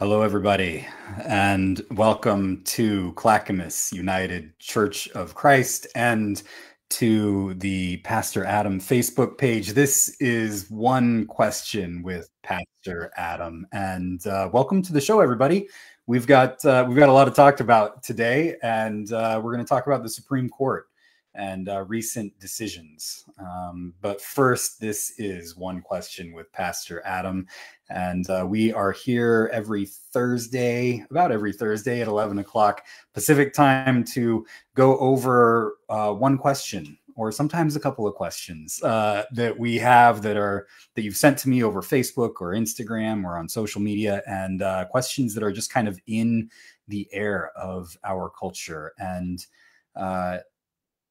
Hello, everybody, and welcome to Clackamas United Church of Christ and to the Pastor Adam Facebook page. This is one question with Pastor Adam, and uh, welcome to the show, everybody. We've got uh, we've got a lot to talk about today, and uh, we're going to talk about the Supreme Court and uh, recent decisions. Um, but first, this is one question with Pastor Adam. And uh, we are here every Thursday, about every Thursday at 11 o'clock Pacific time to go over uh, one question or sometimes a couple of questions uh, that we have that are that you've sent to me over Facebook or Instagram or on social media, and uh, questions that are just kind of in the air of our culture. And uh,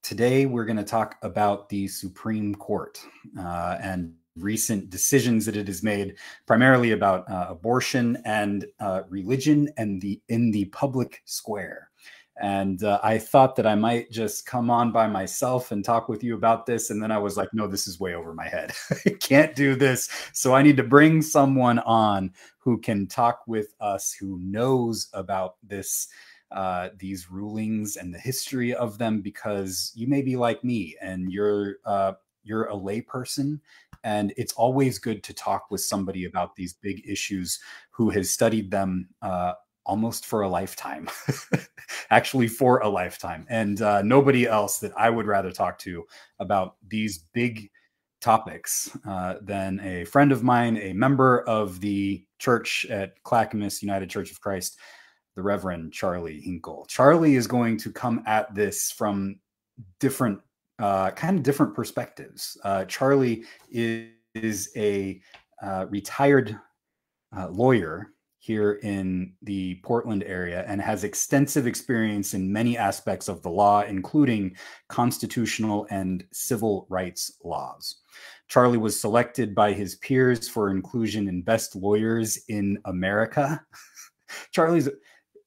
Today, we're going to talk about the Supreme Court uh, and recent decisions that it has made, primarily about uh, abortion and uh, religion and the in the public square. And uh, I thought that I might just come on by myself and talk with you about this. And then I was like, no, this is way over my head. I can't do this. So I need to bring someone on who can talk with us, who knows about this uh, these rulings and the history of them because you may be like me and you're uh, you're a layperson and it's always good to talk with somebody about these big issues who has studied them uh, almost for a lifetime actually for a lifetime and uh, nobody else that i would rather talk to about these big topics uh, than a friend of mine a member of the church at clackamas united church of christ the Reverend Charlie Hinkle. Charlie is going to come at this from different, uh, kind of different perspectives. Uh, Charlie is, is a uh, retired uh, lawyer here in the Portland area and has extensive experience in many aspects of the law, including constitutional and civil rights laws. Charlie was selected by his peers for inclusion in Best Lawyers in America. Charlie's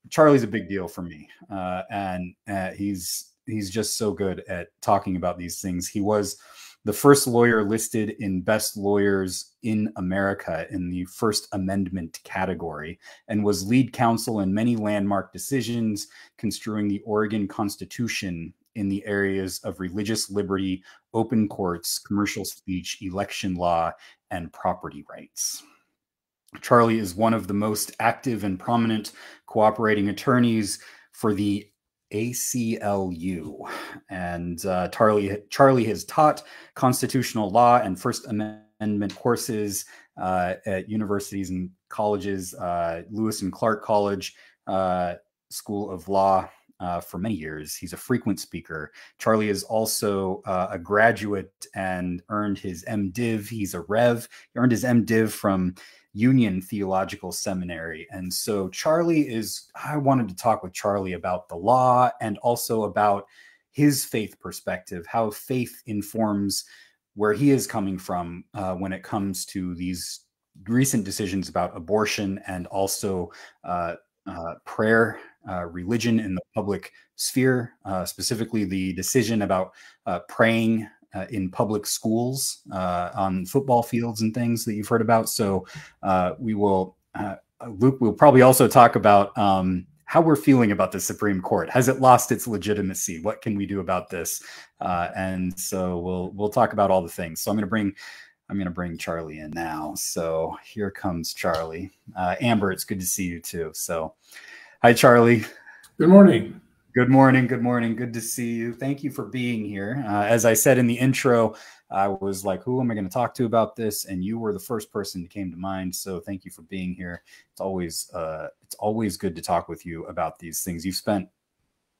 Charlie's a big deal for me, uh, and uh, he's he's just so good at talking about these things. He was the first lawyer listed in Best Lawyers in America in the First Amendment category, and was lead counsel in many landmark decisions construing the Oregon Constitution in the areas of religious liberty, open courts, commercial speech, election law, and property rights. Charlie is one of the most active and prominent cooperating attorneys for the ACLU. And uh, Charlie, Charlie has taught constitutional law and First Amendment courses uh, at universities and colleges, uh, Lewis and Clark College, uh, School of Law. Uh, for many years, he's a frequent speaker. Charlie is also uh, a graduate and earned his MDiv. He's a Rev. He earned his MDiv from Union Theological Seminary. And so Charlie is, I wanted to talk with Charlie about the law and also about his faith perspective, how faith informs where he is coming from uh, when it comes to these recent decisions about abortion and also uh, uh, prayer, uh, religion in the public sphere, uh, specifically the decision about uh, praying uh, in public schools uh, on football fields and things that you've heard about. So uh, we will, uh, Luke will probably also talk about um, how we're feeling about the Supreme Court. Has it lost its legitimacy? What can we do about this? Uh, and so we'll we'll talk about all the things. So I'm going to bring. I'm going to bring Charlie in now. So here comes Charlie. Uh, Amber, it's good to see you too. So, hi, Charlie. Good morning. Good morning. Good morning. Good to see you. Thank you for being here. Uh, as I said in the intro, I was like, who am I going to talk to about this? And you were the first person that came to mind. So thank you for being here. It's always uh, it's always good to talk with you about these things. You've spent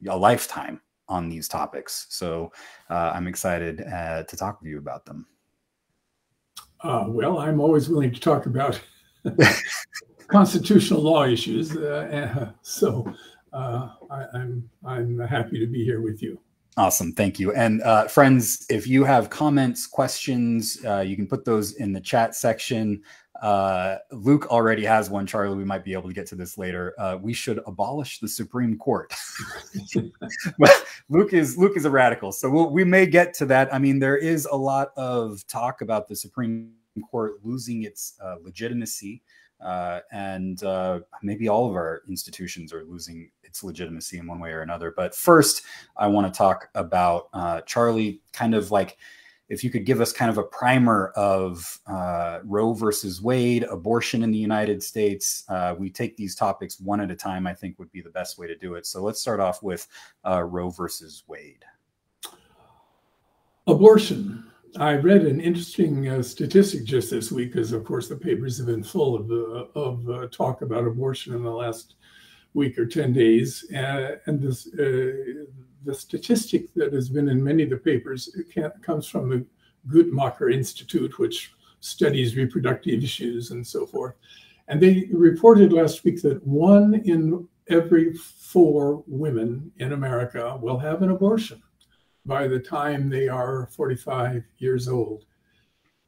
a lifetime on these topics. So uh, I'm excited uh, to talk with you about them. Uh, well, I'm always willing to talk about constitutional law issues. Uh, so uh, I, I'm, I'm happy to be here with you. Awesome, thank you. And uh, friends, if you have comments, questions, uh, you can put those in the chat section. Uh, Luke already has one. Charlie, we might be able to get to this later. Uh, we should abolish the Supreme Court. Luke is Luke is a radical, so we'll, we may get to that. I mean, there is a lot of talk about the Supreme Court losing its uh, legitimacy uh, and uh, maybe all of our institutions are losing its legitimacy in one way or another. But first, I want to talk about uh, Charlie, kind of like if you could give us kind of a primer of uh, Roe versus Wade, abortion in the United States. Uh, we take these topics one at a time, I think would be the best way to do it. So let's start off with uh, Roe versus Wade. Abortion. I read an interesting uh, statistic just this week, because of course the papers have been full of, uh, of uh, talk about abortion in the last week or 10 days. and this the statistic that has been in many of the papers comes from the Guttmacher Institute, which studies reproductive issues and so forth. And they reported last week that one in every four women in America will have an abortion by the time they are 45 years old.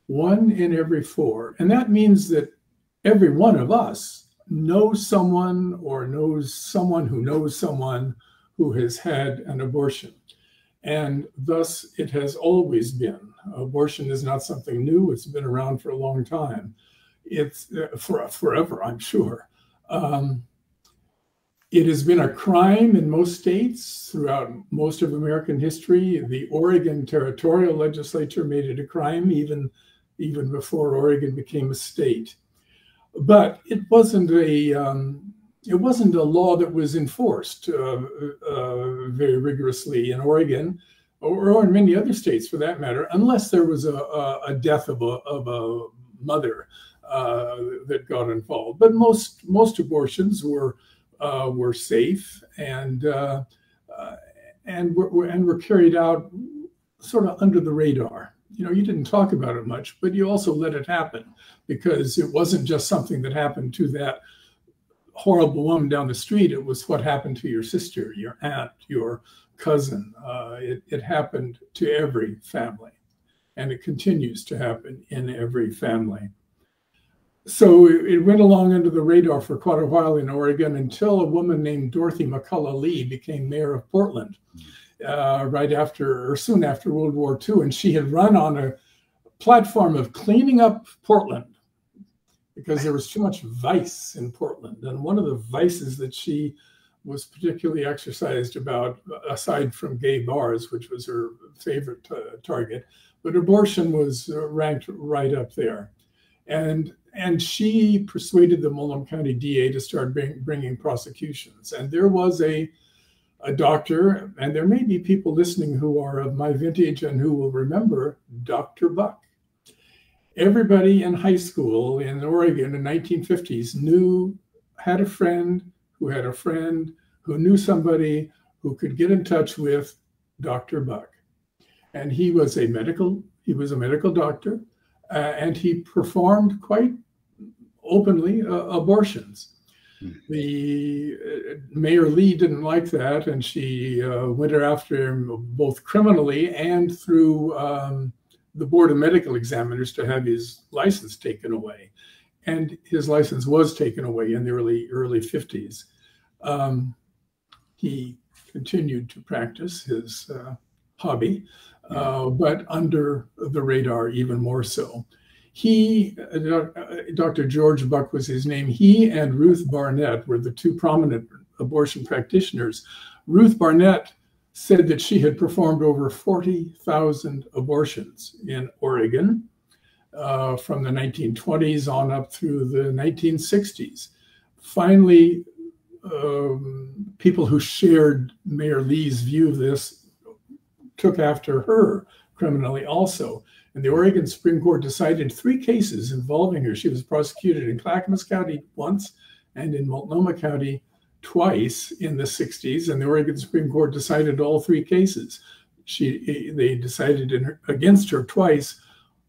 One in every four. And that means that every one of us knows someone or knows someone who knows someone who has had an abortion. And thus, it has always been. Abortion is not something new, it's been around for a long time. It's uh, for forever, I'm sure. Um, it has been a crime in most states throughout most of American history. The Oregon territorial legislature made it a crime even, even before Oregon became a state. But it wasn't a, um, it wasn't a law that was enforced uh, uh, very rigorously in Oregon or, or, in many other states for that matter, unless there was a, a, a death of a, of a mother uh, that got involved. But most most abortions were uh, were safe and uh, uh, and were, and were carried out sort of under the radar. You know, you didn't talk about it much, but you also let it happen because it wasn't just something that happened to that horrible woman down the street. It was what happened to your sister, your aunt, your cousin. Uh, it, it happened to every family, and it continues to happen in every family. So it went along under the radar for quite a while in Oregon until a woman named Dorothy McCullough Lee became mayor of Portland uh, right after or soon after World War II. And she had run on a platform of cleaning up Portland because there was too much vice in Portland. And one of the vices that she was particularly exercised about, aside from gay bars, which was her favorite uh, target, but abortion was uh, ranked right up there. And and she persuaded the Multnomah County DA to start bring, bringing prosecutions. And there was a a doctor, and there may be people listening who are of my vintage and who will remember Dr. Buck everybody in high school in Oregon in the 1950s knew, had a friend who had a friend who knew somebody who could get in touch with Dr. Buck. And he was a medical, he was a medical doctor, uh, and he performed quite openly uh, abortions. Hmm. The uh, Mayor Lee didn't like that, and she uh, went after him both criminally and through um, the board of medical examiners to have his license taken away, and his license was taken away in the early early 50s. Um, he continued to practice his uh, hobby, uh, but under the radar even more so. He, uh, Dr. George Buck was his name. He and Ruth Barnett were the two prominent abortion practitioners. Ruth Barnett said that she had performed over 40,000 abortions in Oregon uh, from the 1920s on up through the 1960s. Finally, um, people who shared Mayor Lee's view of this took after her criminally also. And the Oregon Supreme Court decided three cases involving her. She was prosecuted in Clackamas County once and in Multnomah County twice in the 60s, and the Oregon Supreme Court decided all three cases. She, they decided her, against her twice,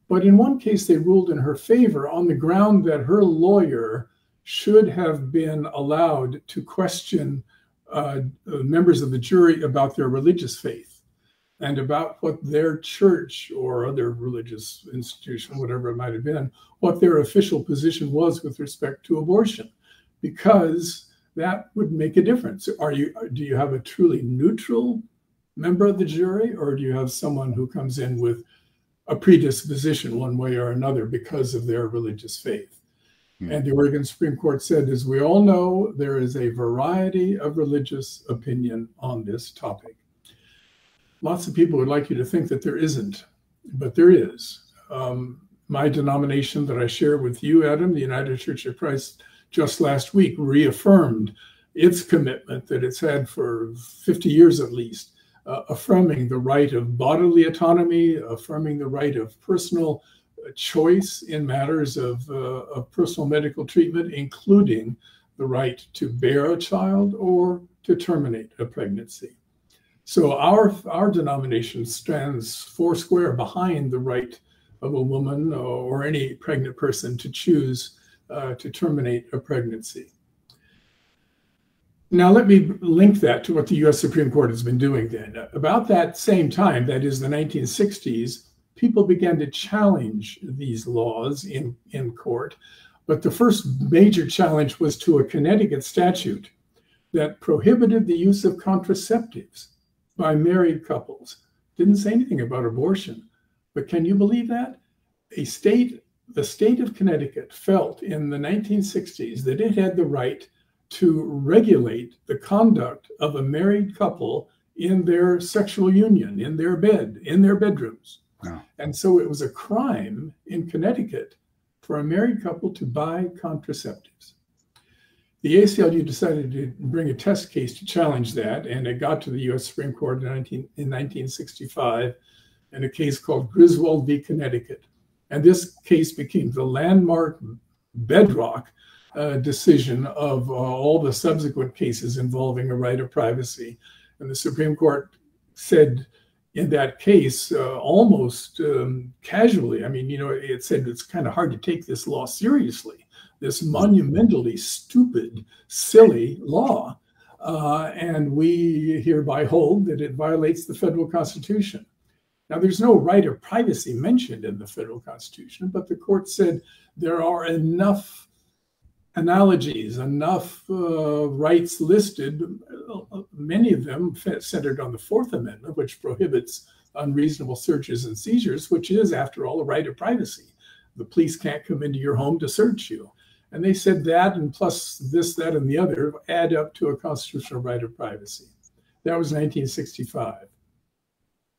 but in one case they ruled in her favor on the ground that her lawyer should have been allowed to question uh, members of the jury about their religious faith and about what their church or other religious institution, whatever it might have been, what their official position was with respect to abortion. Because that would make a difference. Are you do you have a truly neutral member of the jury, or do you have someone who comes in with a predisposition one way or another because of their religious faith? Mm. And the Oregon Supreme Court said, as we all know, there is a variety of religious opinion on this topic. Lots of people would like you to think that there isn't, but there is. Um, my denomination that I share with you, Adam, the United Church of Christ, just last week reaffirmed its commitment that it's had for 50 years at least, uh, affirming the right of bodily autonomy, affirming the right of personal choice in matters of, uh, of personal medical treatment, including the right to bear a child or to terminate a pregnancy. So our, our denomination stands foursquare behind the right of a woman or any pregnant person to choose uh, to terminate a pregnancy. Now, let me link that to what the US Supreme Court has been doing then. About that same time, that is the 1960s, people began to challenge these laws in, in court. But the first major challenge was to a Connecticut statute that prohibited the use of contraceptives by married couples. Didn't say anything about abortion. But can you believe that? A state, the state of Connecticut felt in the 1960s that it had the right to regulate the conduct of a married couple in their sexual union, in their bed, in their bedrooms. And so it was a crime in Connecticut for a married couple to buy contraceptives. The ACLU decided to bring a test case to challenge that, and it got to the US Supreme Court in, 19, in 1965 in a case called Griswold v. Connecticut. And this case became the landmark bedrock uh, decision of uh, all the subsequent cases involving a right of privacy. And the Supreme Court said in that case uh, almost um, casually. I mean, you know, it said it's kind of hard to take this law seriously, this monumentally stupid, silly law. Uh, and we hereby hold that it violates the federal constitution. Now, there's no right of privacy mentioned in the federal constitution, but the court said there are enough analogies, enough uh, rights listed, many of them centered on the Fourth Amendment, which prohibits unreasonable searches and seizures, which is, after all, a right of privacy. The police can't come into your home to search you. And they said that, and plus this, that, and the other add up to a constitutional right of privacy. That was 1965.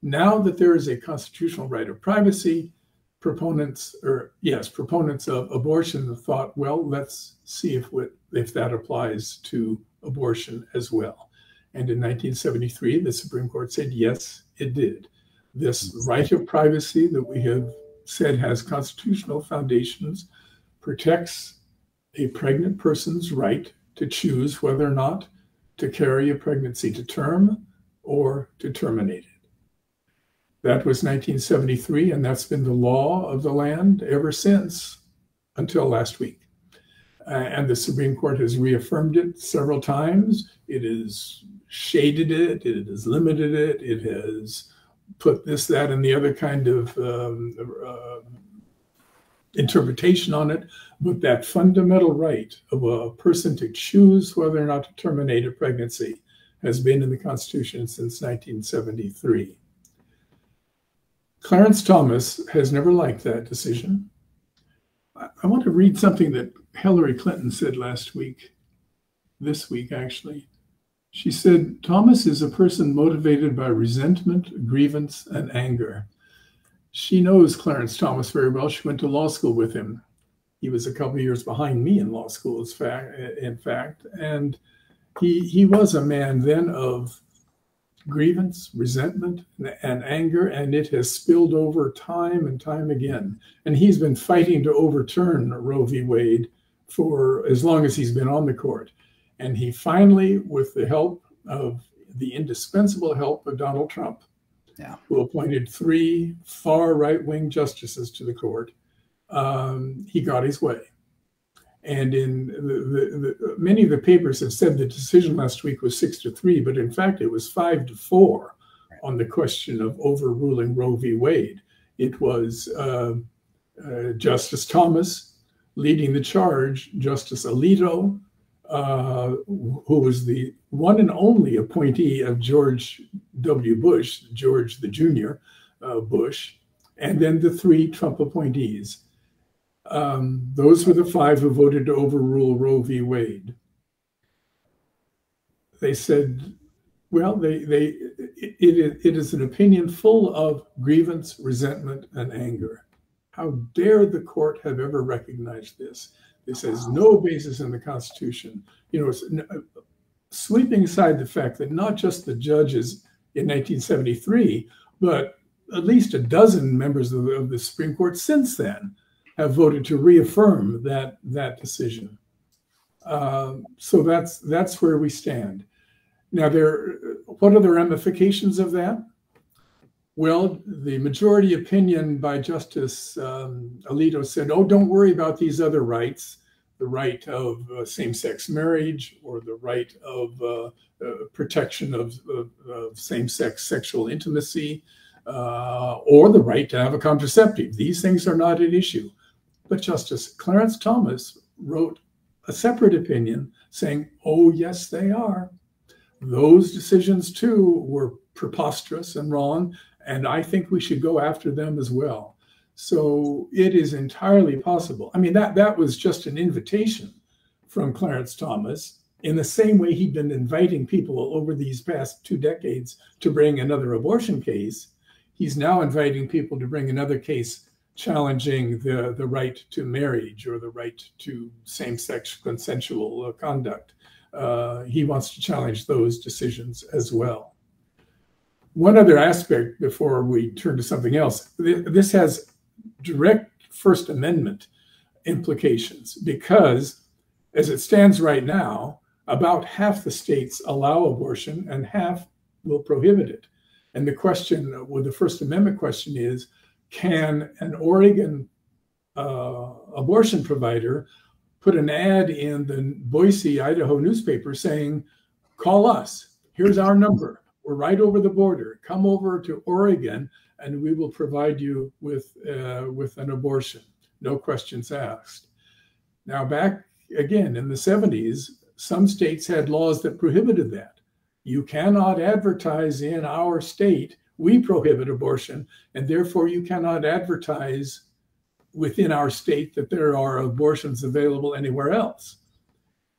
Now that there is a constitutional right of privacy, proponents or yes proponents of abortion thought well let's see if what, if that applies to abortion as well and in 1973 the supreme court said yes it did this right of privacy that we have said has constitutional foundations protects a pregnant person's right to choose whether or not to carry a pregnancy to term or to terminate it that was 1973, and that's been the law of the land ever since until last week. Uh, and the Supreme Court has reaffirmed it several times. It has shaded it, it has limited it, it has put this, that, and the other kind of um, uh, interpretation on it. But that fundamental right of a person to choose whether or not to terminate a pregnancy has been in the Constitution since 1973. Clarence Thomas has never liked that decision. I want to read something that Hillary Clinton said last week, this week actually. She said, Thomas is a person motivated by resentment, grievance, and anger. She knows Clarence Thomas very well. She went to law school with him. He was a couple of years behind me in law school, in fact. And he, he was a man then of grievance, resentment, and anger, and it has spilled over time and time again. And he's been fighting to overturn Roe v. Wade for as long as he's been on the court. And he finally, with the help of the indispensable help of Donald Trump, yeah. who appointed three far right wing justices to the court, um, he got his way. And in the, the, the, many of the papers have said the decision last week was six to three, but in fact it was five to four on the question of overruling Roe v. Wade. It was uh, uh, Justice Thomas leading the charge, Justice Alito, uh, who was the one and only appointee of George W. Bush, George the Junior uh, Bush, and then the three Trump appointees Um, those were the five who voted to overrule Roe v. Wade. They said, well, they, they, it, it, it is an opinion full of grievance, resentment, and anger. How dare the court have ever recognized this? It says no basis in the Constitution. You know, uh, sweeping aside the fact that not just the judges in 1973, but at least a dozen members of the, of the Supreme Court since then have voted to reaffirm that that decision. Uh, so that's that's where we stand. Now, there, what are the ramifications of that? Well, the majority opinion by Justice um, Alito said, "Oh, don't worry about these other rights, the right of uh, same-sex marriage or the right of uh, uh, protection of, of, of same-sex sexual intimacy." Uh, or the right to have a contraceptive. These things are not an issue. But Justice Clarence Thomas wrote a separate opinion saying, oh, yes, they are. Those decisions, too, were preposterous and wrong, and I think we should go after them as well. So it is entirely possible. I mean, that, that was just an invitation from Clarence Thomas in the same way he'd been inviting people over these past two decades to bring another abortion case. He's now inviting people to bring another case challenging the, the right to marriage or the right to same sex consensual uh, conduct. Uh, he wants to challenge those decisions as well. One other aspect before we turn to something else this has direct First Amendment implications because, as it stands right now, about half the states allow abortion and half will prohibit it. And the question with the First Amendment question is can an Oregon uh, abortion provider put an ad in the Boise, Idaho newspaper saying, call us. Here's our number. We're right over the border. Come over to Oregon and we will provide you with, uh, with an abortion. No questions asked. Now, back again in the 70s, some states had laws that prohibited that. You cannot advertise in our state we prohibit abortion, and therefore you cannot advertise within our state that there are abortions available anywhere else.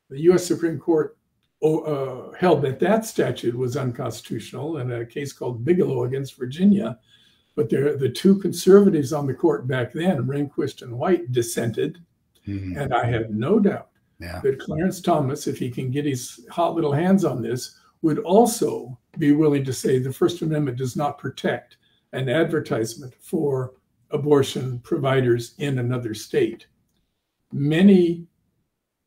The US Supreme Court uh, held that that statute was unconstitutional in a case called Bigelow against Virginia. But there, the two conservatives on the court back then, Rehnquist and White, dissented. Mm-hmm. And I have no doubt yeah. that Clarence Thomas, if he can get his hot little hands on this, would also be willing to say the First Amendment does not protect an advertisement for abortion providers in another state. Many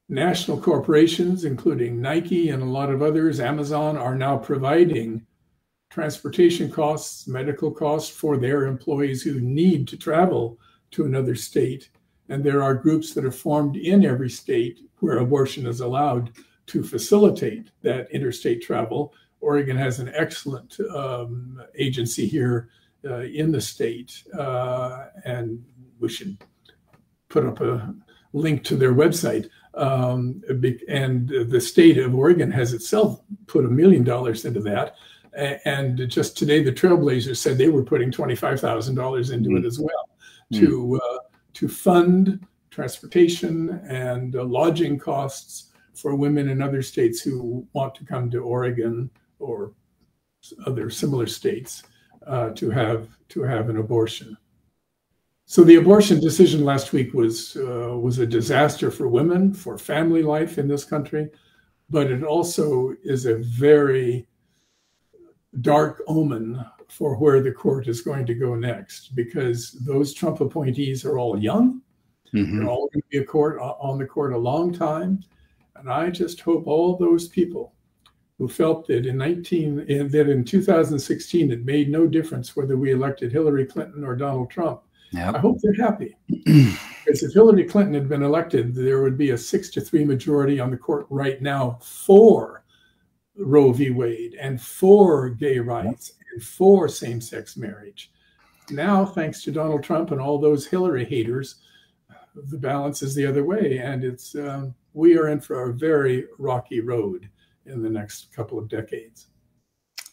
national corporations, including Nike and a lot of others, Amazon, are now providing transportation costs, medical costs for their employees who need to travel to another state. And there are groups that are formed in every state where abortion is allowed to facilitate that interstate travel. Oregon has an excellent um, agency here uh, in the state, uh, and we should put up a link to their website. Um, and the state of Oregon has itself put a million dollars into that. And just today, the Trailblazers said they were putting twenty-five thousand dollars into mm. it as well mm. to uh, to fund transportation and uh, lodging costs for women in other states who want to come to Oregon or other similar states uh, to have to have an abortion. So the abortion decision last week was uh, was a disaster for women, for family life in this country, but it also is a very dark omen for where the court is going to go next, because those Trump appointees are all young. Mm-hmm. They're all going to be a court on the court a long time. And I just hope all those people who felt that in 19 that in 2016 it made no difference whether we elected Hillary Clinton or Donald Trump. Yep. I hope they're happy. because if Hillary Clinton had been elected, there would be a six to three majority on the court right now for Roe v. Wade and for gay rights yep. and for same sex marriage. Now, thanks to Donald Trump and all those Hillary haters, the balance is the other way. And it's um, we are in for a very rocky road in the next couple of decades.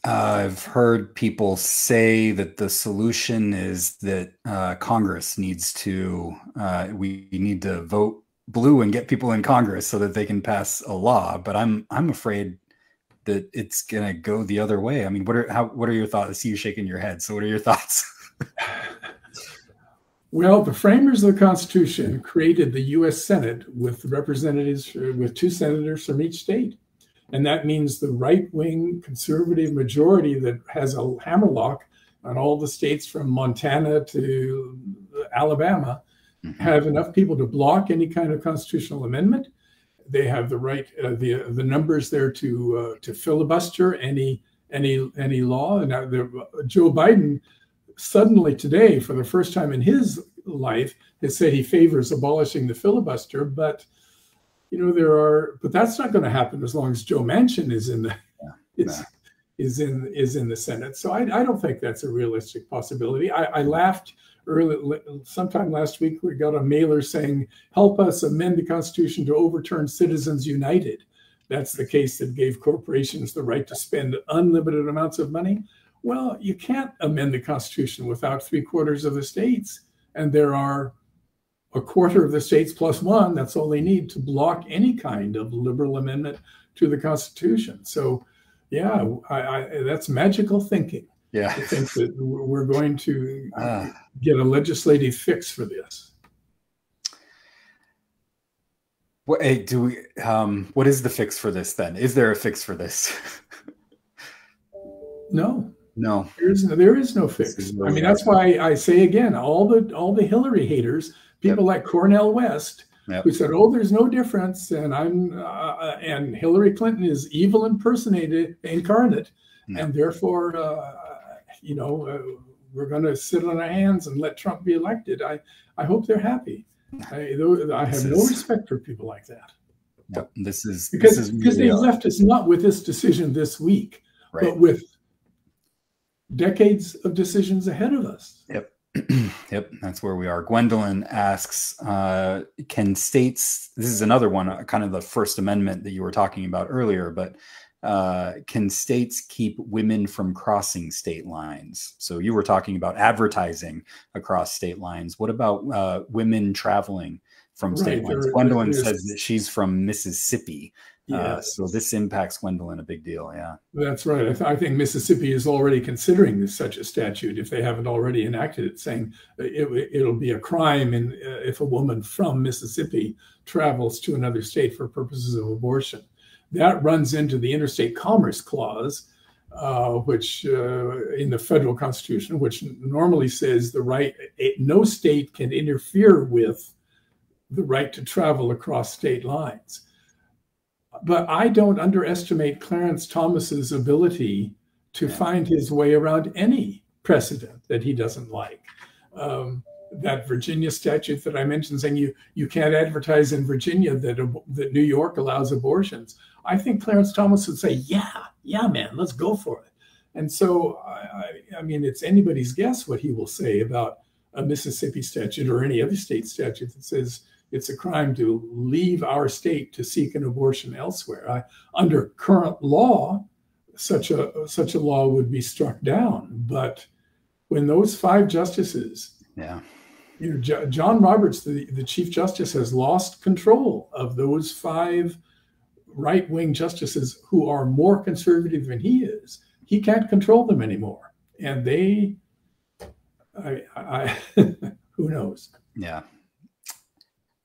Uh, I've heard people say that the solution is that uh, Congress needs to, uh, we need to vote blue and get people in Congress so that they can pass a law. But I'm I'm afraid that it's gonna go the other way. I mean, what are how what are your thoughts? I see you shaking your head. So what are your thoughts? well, the framers of the Constitution created the U.S. Senate with representatives with two senators from each state. And that means the right wing conservative majority that has a hammerlock on all the states from Montana to Alabama mm-hmm. have enough people to block any kind of constitutional amendment. They have the right, uh, the the numbers there to uh, to filibuster any any any law. And now Joe Biden suddenly today, for the first time in his life, has said he favors abolishing the filibuster, but you know there are but that's not going to happen as long as joe manchin is in the yeah, is, is in is in the senate. So I, I don't think that's a realistic possibility. I, I laughed early sometime last week we got a mailer saying help us amend the constitution to overturn citizens united. That's the case that gave corporations the right to spend unlimited amounts of money. Well you can't amend the constitution without three quarters of the states and there are a quarter of the states plus one, that's all they need to block any kind of liberal amendment to the Constitution. So, yeah, I, I, that's magical thinking. Yeah. I think that we're going to uh, get a legislative fix for this. What hey, do we? Um, what is the fix for this then? Is there a fix for this? no. No. There is no, there is no fix. I mean, that's why I say again, all the all the Hillary haters people yep. like Cornel West, yep. who said, "Oh, there's no difference," and I'm uh, uh, and Hillary Clinton is evil impersonated incarnate, and therefore, uh, you know, uh, we're going to sit on our hands and let Trump be elected. I I hope they're happy. I, I have no respect for people like that. This is because this is because they left us not with this decision this week, right. but with decades of decisions ahead of us. Yep. yep, that's where we are. Gwendolyn asks, uh, can states, this is another one, uh, kind of the First Amendment that you were talking about earlier, but uh, can states keep women from crossing state lines? So you were talking about advertising across state lines. What about uh, women traveling from state right, lines? There, Gwendolyn says that she's from Mississippi. Uh, so this impacts Gwendolyn a big deal. Yeah, that's right. I, th- I, think Mississippi is already considering such a statute if they haven't already enacted it, saying it, will be a crime in, uh, if a woman from Mississippi travels to another state for purposes of abortion. That runs into the Interstate Commerce Clause, uh, which uh, in the federal constitution, which normally says the right, no state can interfere with the right to travel across state lines but I don't underestimate Clarence Thomas's ability to find his way around any precedent that he doesn't like. Um, that Virginia statute that I mentioned, saying you you can't advertise in Virginia that that New York allows abortions. I think Clarence Thomas would say, "Yeah, yeah, man, let's go for it." And so, I, I mean, it's anybody's guess what he will say about a Mississippi statute or any other state statute that says it's a crime to leave our state to seek an abortion elsewhere. I, under current law, such a such a law would be struck down. But when those five justices, yeah, you know, John Roberts, the, the Chief Justice, has lost control of those five right wing justices who are more conservative than he is. He can't control them anymore, and they, I, I who knows? Yeah,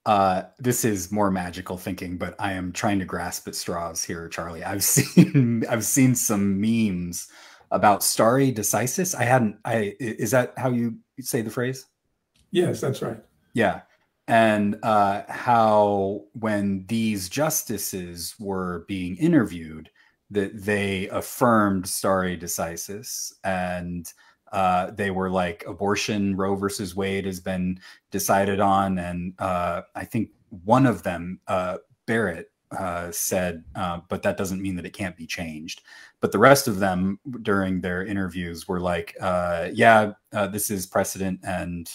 uh, this is more magical thinking, but I am trying to grasp at straws here, Charlie. I've seen I've seen some memes about stare decisis. I hadn't. I is that how you say the phrase? Yes, that's right. Yeah, and uh, how when these justices were being interviewed, that they affirmed stare decisis and uh, they were like abortion, Roe versus Wade has been decided on, and uh, I think one of them, uh, Barrett, uh, said, uh, but that doesn't mean that it can't be changed. But the rest of them during their interviews were like, uh, yeah, this is precedent and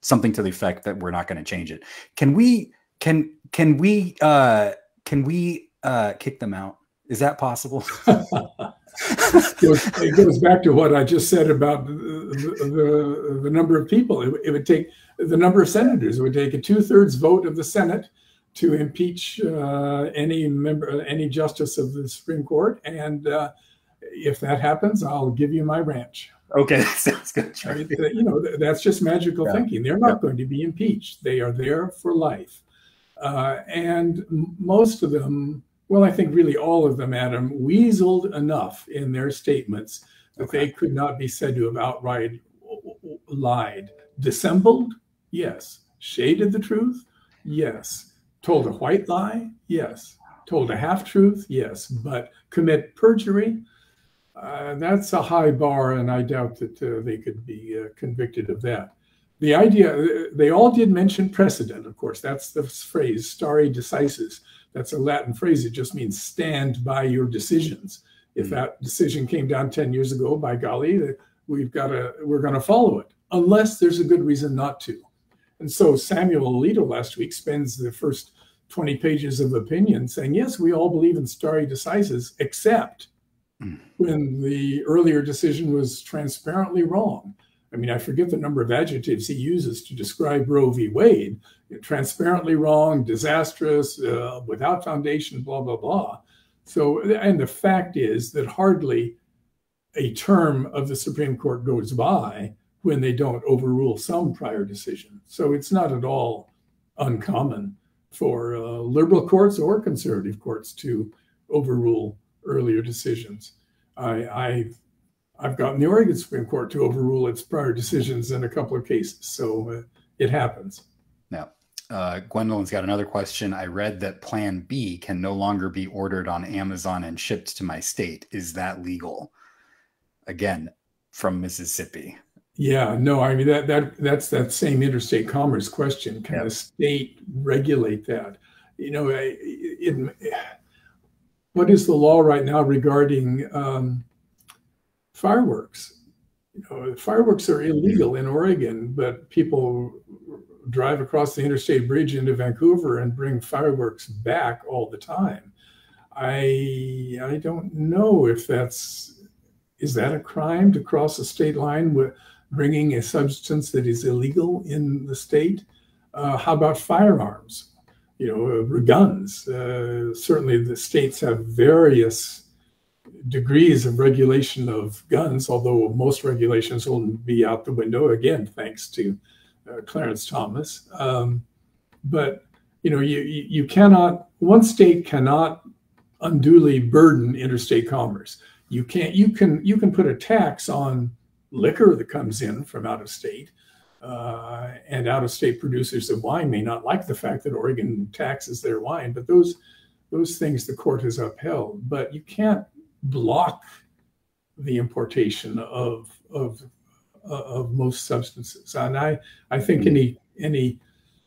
something to the effect that we're not going to change it. Can we? Can can we? can we kick them out? Is that possible? it goes back to what I just said about the, the, the number of people. It, it, would take the number of senators. It would take a two thirds vote of the Senate to impeach uh, any member, any justice of the Supreme Court. And uh, if that happens, I'll give you my ranch. Okay, sounds good. You know, that's just magical yeah. thinking. They're not yeah. going to be impeached. They are there for life. Uh, and most of them well, I think really all of them, Adam, weaseled enough in their statements that okay. they could not be said to have outright lied. Dissembled? Yes. Shaded the truth? Yes. Told a white lie? Yes. Told a half truth? Yes. But commit perjury? Uh, that's a high bar, and I doubt that uh, they could be uh, convicted of that. The idea, they all did mention precedent, of course. That's the phrase, stare decisis that's a Latin phrase. It just means stand by your decisions. If hmm. that decision came down 10 years ago, by golly, we've got to, we're going to follow it, unless there's a good reason not to. And so Samuel Alito last week spends the first 20 pages of opinion saying, yes, we all believe in stare decisis, except mm. when the earlier decision was transparently wrong. I mean, I forget the number of adjectives he uses to describe Roe v. Wade transparently wrong, disastrous, uh, without foundation, blah, blah, blah. So, and the fact is that hardly a term of the Supreme Court goes by when they don't overrule some prior decision. So it's not at all uncommon for uh, liberal courts or conservative courts to overrule earlier decisions. I, I I've gotten the Oregon Supreme Court to overrule its prior decisions in a couple of cases. So uh, it happens. Now, uh, Gwendolyn's got another question. I read that Plan B can no longer be ordered on Amazon and shipped to my state. Is that legal? Again, from Mississippi. Yeah, no, I mean that that that's that same interstate commerce question. Can yeah. a state regulate that? You know, it, what is the law right now regarding um, fireworks. You know, fireworks are illegal in Oregon, but people drive across the interstate bridge into Vancouver and bring fireworks back all the time. I I don't know if that's is that a crime to cross a state line with bringing a substance that is illegal in the state. Uh, how about firearms? You know, guns. Uh, certainly, the states have various degrees of regulation of guns, although most regulations will be out the window again, thanks to uh, Clarence Thomas. Um, but you know, you you cannot one state cannot unduly burden interstate commerce. You can't you can you can put a tax on liquor that comes in from out of state. Uh, and out of state producers of wine may not like the fact that Oregon taxes their wine, but those those things the court has upheld. But you can't block the importation of of of most substances. And I I think any any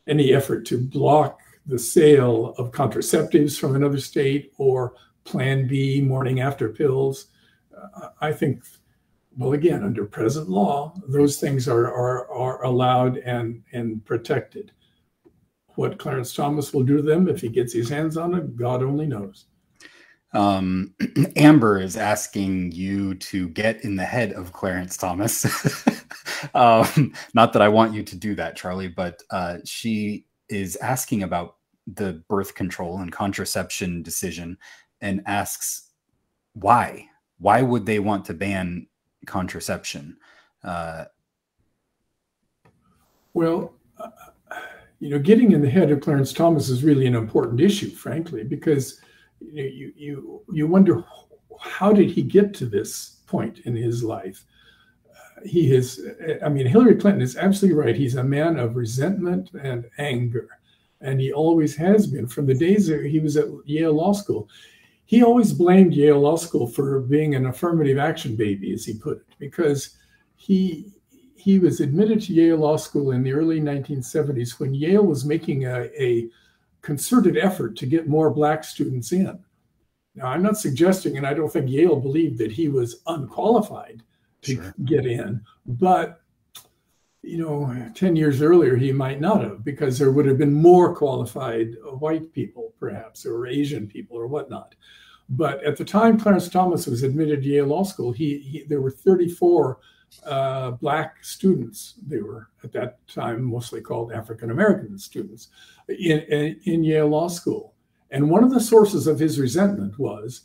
any effort to block the sale of contraceptives from another state or Plan B morning after pills, uh, I think. Well, again, under present law, those things are, are, are allowed and, and protected. What Clarence Thomas will do to them if he gets his hands on it, God only knows. Um, Amber is asking you to get in the head of Clarence Thomas. um, not that I want you to do that, Charlie, but uh, she is asking about the birth control and contraception decision and asks why? Why would they want to ban contraception? Uh, well, uh, you know, getting in the head of Clarence Thomas is really an important issue, frankly, because you you you wonder how did he get to this point in his life? Uh, he is, I mean, Hillary Clinton is absolutely right. He's a man of resentment and anger, and he always has been from the days that he was at Yale Law School. He always blamed Yale Law School for being an affirmative action baby, as he put it, because he he was admitted to Yale Law School in the early 1970s when Yale was making a, a concerted effort to get more black students in. Now, I'm not suggesting, and I don't think Yale believed that he was unqualified to sure. get in, but you know, 10 years earlier, he might not have, because there would have been more qualified uh, white people, perhaps, or Asian people, or whatnot. But at the time Clarence Thomas was admitted to Yale Law School, he, he there were 34 uh, black students. They were at that time mostly called African American students in, in, in Yale Law School. And one of the sources of his resentment was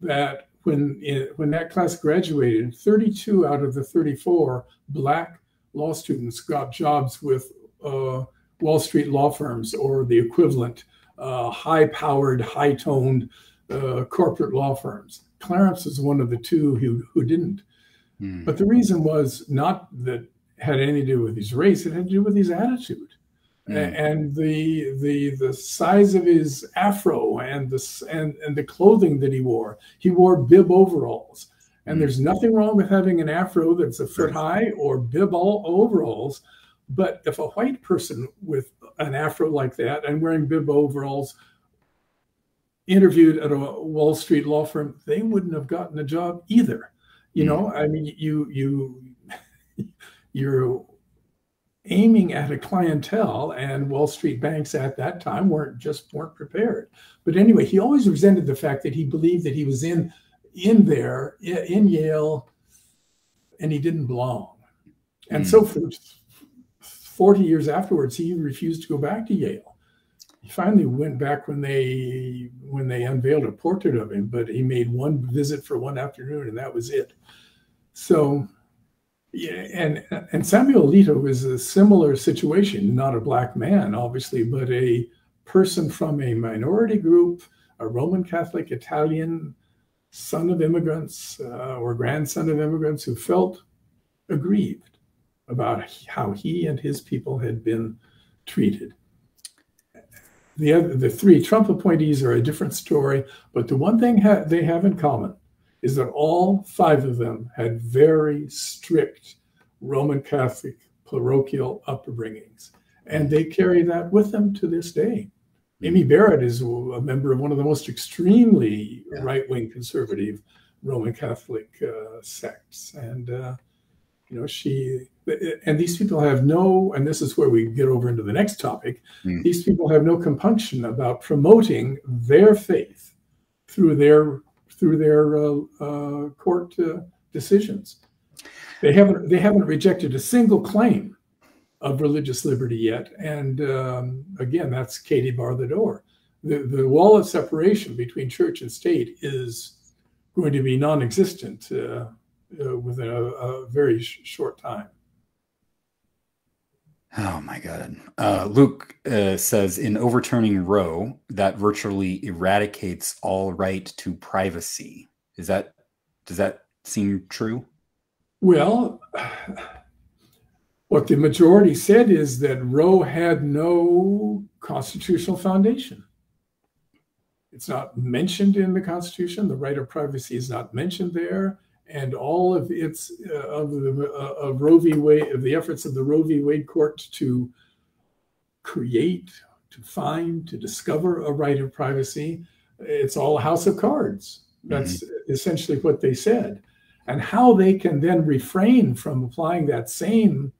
that when in, when that class graduated, 32 out of the 34 black law students got jobs with uh, Wall Street law firms or the equivalent uh, high-powered, high-toned uh, corporate law firms. Clarence is one of the two who, who didn't. Mm. But the reason was not that had anything to do with his race; it had to do with his attitude. Mm. And the the the size of his afro and the and, and the clothing that he wore. He wore bib overalls. And mm. there's nothing wrong with having an afro that's a foot high or bib all overalls. But if a white person with an afro like that and wearing bib overalls interviewed at a Wall Street law firm, they wouldn't have gotten a job either. You mm. know, I mean, you you you're aiming at a clientele, and Wall Street banks at that time weren't just weren't prepared. But anyway, he always resented the fact that he believed that he was in in there in Yale, and he didn't belong. And mm. so for 40 years afterwards, he refused to go back to Yale. He finally went back when they when they unveiled a portrait of him, but he made one visit for one afternoon, and that was it. So yeah, and and Samuel Alito was a similar situation, not a black man, obviously, but a person from a minority group, a Roman Catholic Italian son of immigrants uh, or grandson of immigrants who felt aggrieved about how he and his people had been treated. The other, the three Trump appointees are a different story, but the one thing ha- they have in common is that all five of them had very strict Roman Catholic parochial upbringings. And they carry that with them to this day. Amy Barrett is a member of one of the most extremely yeah. right wing conservative Roman Catholic uh, sects. And, uh, you know, she, and these people have no, and this is where we get over into the next topic, mm. these people have no compunction about promoting their faith through their through their uh, uh, court uh, decisions. They haven't they haven't rejected a single claim of religious liberty yet, and um, again, that's Katie bar the door. The the wall of separation between church and state is going to be non-existent uh, uh, within a, a very sh- short time. Oh my God. Uh, Luke uh, says in overturning Roe, that virtually eradicates all right to privacy. Is that, does that seem true? Well, what the majority said is that Roe had no constitutional foundation. It's not mentioned in the Constitution. The right of privacy is not mentioned there and all of its uh, of the uh, of Roe v. Wade of the efforts of the Roe v. Wade court to create, to find, to discover a right of privacy. It's all a house of cards. That's mm-hmm. essentially what they said, and how they can then refrain from applying that same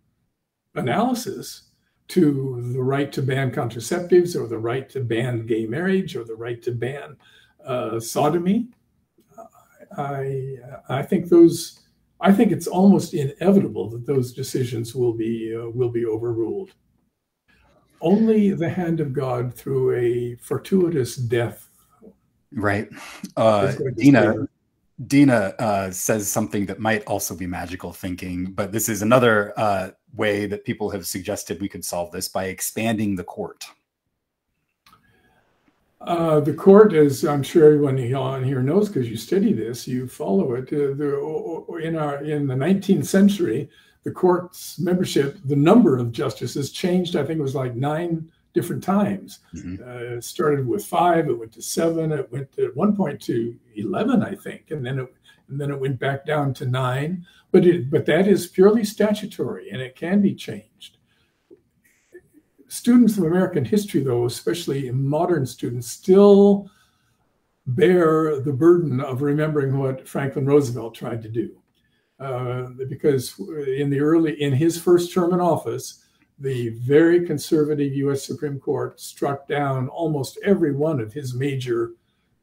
analysis to the right to ban contraceptives or the right to ban gay marriage or the right to ban uh, sodomy I I think those I think it's almost inevitable that those decisions will be uh, will be overruled. Only the hand of God through a fortuitous death. Right. Uh, Dina Dina uh, says something that might also be magical thinking, but this is another uh, way that people have suggested we could solve this by expanding the court. Uh, the court, as I'm sure everyone on here knows, because you study this, you follow it. Uh, the, in our in the 19th century, the court's membership, the number of justices changed. I think it was like nine different times. Mm-hmm. Uh, it started with five, it went to seven, it went to, at one point to 11, I think, and then it and then it went back down to nine. But it but that is purely statutory, and it can be changed students of American history, though, especially modern students, still bear the burden of remembering what Franklin Roosevelt tried to do. Uh, because in the early, in his first term in office, the very conservative U.S. Supreme Court struck down almost every one of his major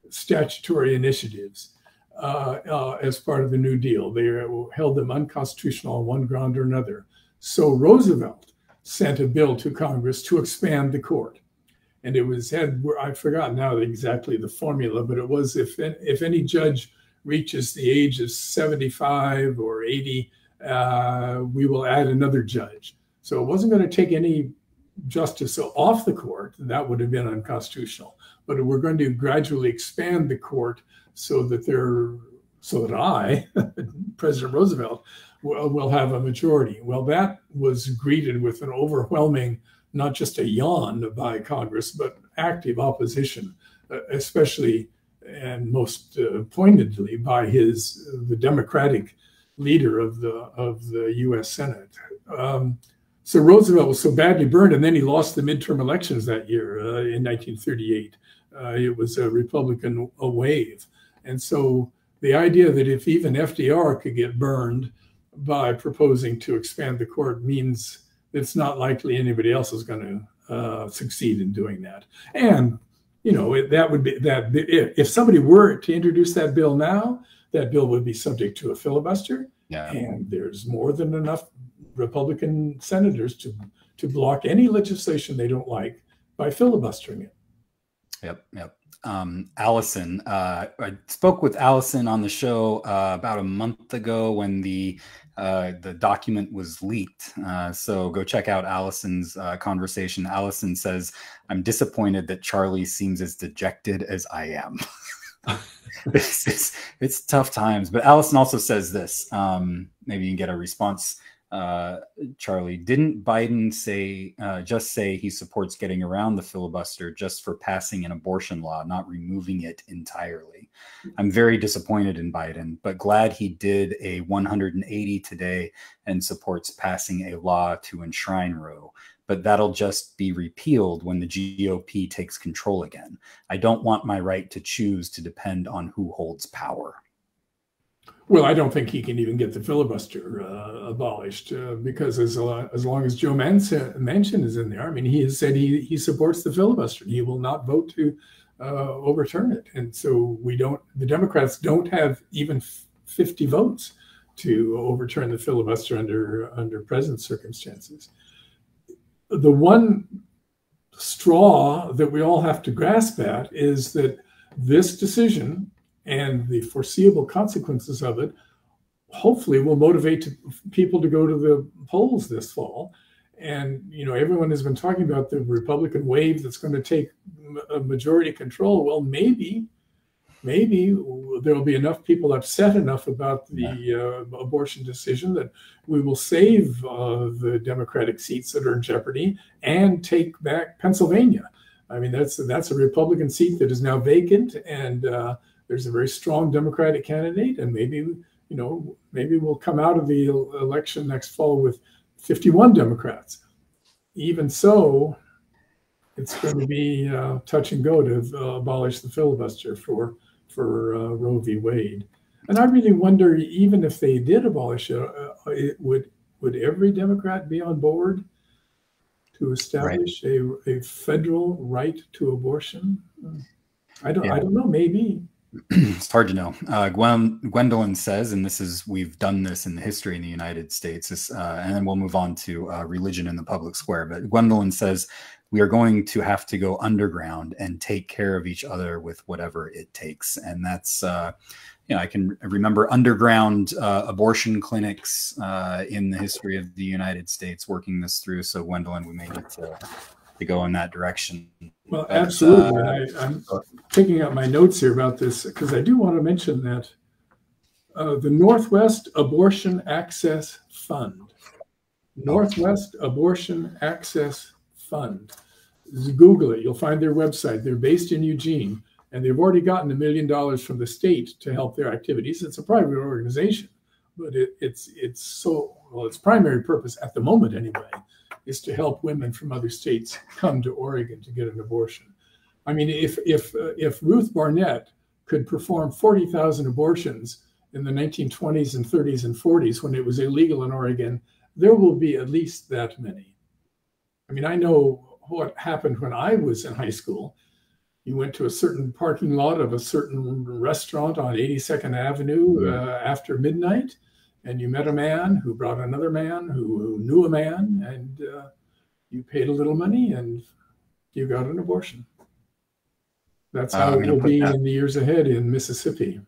statutory initiatives uh, uh, as part of the New Deal. They held them unconstitutional on one ground or another. So Roosevelt sent a bill to Congress to expand the court. And it was had I forgot now exactly the formula, but it was if if any judge reaches the age of 75 or 80, uh, we will add another judge. So it wasn't going to take any justice off the court. That would have been unconstitutional. But we're going to gradually expand the court so that they're so that I, President Roosevelt, will, will have a majority. Well, that was greeted with an overwhelming, not just a yawn by Congress, but active opposition, uh, especially and most uh, pointedly by his the Democratic leader of the of the U.S. Senate. Um, so Roosevelt was so badly burned, and then he lost the midterm elections that year uh, in 1938. Uh, it was a Republican a wave, and so the idea that if even FDR could get burned by proposing to expand the court means it's not likely anybody else is going to uh, succeed in doing that. And you know it, that would be that if somebody were to introduce that bill now, that bill would be subject to a filibuster. Yeah. And there's more than enough Republican senators to to block any legislation they don't like by filibustering it. Yep, yep um, Allison. Uh, I spoke with Allison on the show uh, about a month ago when the uh, the document was leaked. Uh, so go check out Allison's uh, conversation. Allison says, "I'm disappointed that Charlie seems as dejected as I am." it's, it's, it's, tough times. But Allison also says this. Um, maybe you can get a response uh, Charlie, didn't Biden say uh, just say he supports getting around the filibuster just for passing an abortion law, not removing it entirely? I'm very disappointed in Biden, but glad he did a 180 today and supports passing a law to enshrine Roe. But that'll just be repealed when the GOP takes control again. I don't want my right to choose to depend on who holds power. Well, I don't think he can even get the filibuster uh, abolished uh, because as, uh, as long as Joe Manchin, Manchin is in there, I mean, he has said he, he supports the filibuster. He will not vote to uh, overturn it. And so we don't, the Democrats don't have even 50 votes to overturn the filibuster under, under present circumstances. The one straw that we all have to grasp at is that this decision and the foreseeable consequences of it hopefully will motivate people to go to the polls this fall. And you know everyone has been talking about the republican wave that's going to take a majority control. Well maybe maybe there will be enough people upset enough about the uh, abortion decision that we will save uh, the democratic seats that are in jeopardy and take back pennsylvania. I mean that's that's a republican seat that is now vacant and uh, there's a very strong Democratic candidate, and maybe you know maybe we'll come out of the election next fall with 51 Democrats. Even so, it's going to be uh, touch and go to uh, abolish the filibuster for for uh, Roe v. Wade. And I really wonder, even if they did abolish it, uh, it would would every Democrat be on board to establish right. a, a federal right to abortion? I don't. Yeah. I don't know. Maybe. it's hard to know. Uh, Gwen, Gwendolyn says, and this is we've done this in the history in the United States, uh, and then we'll move on to uh, religion in the public square. But Gwendolyn says we are going to have to go underground and take care of each other with whatever it takes, and that's uh, you know I can remember underground uh, abortion clinics uh, in the history of the United States working this through. So Gwendolyn, we may need to to go in that direction. Well, but, absolutely. Uh, I, am picking up my notes here about this because I do want to mention that uh, the Northwest Abortion Access Fund, Northwest Abortion Access Fund. Google it. You'll find their website. They're based in Eugene, and they've already gotten a million dollars from the state to help their activities. It's a private organization, but it, it's it's so well. Its primary purpose at the moment, anyway, is to help women from other states come to Oregon to get an abortion. I mean, if if uh, if Ruth Barnett could perform 40,000 abortions in the 1920s and 30s and 40s when it was illegal in Oregon, there will be at least that many. I mean, I know what happened when I was in high school. you went to a certain parking lot of a certain restaurant on 82nd Avenue uh, after midnight, and you met a man who brought another man who, who knew a man, and uh, you paid a little money and you got an abortion. That's how uh, it will be that. in the years ahead in Mississippi.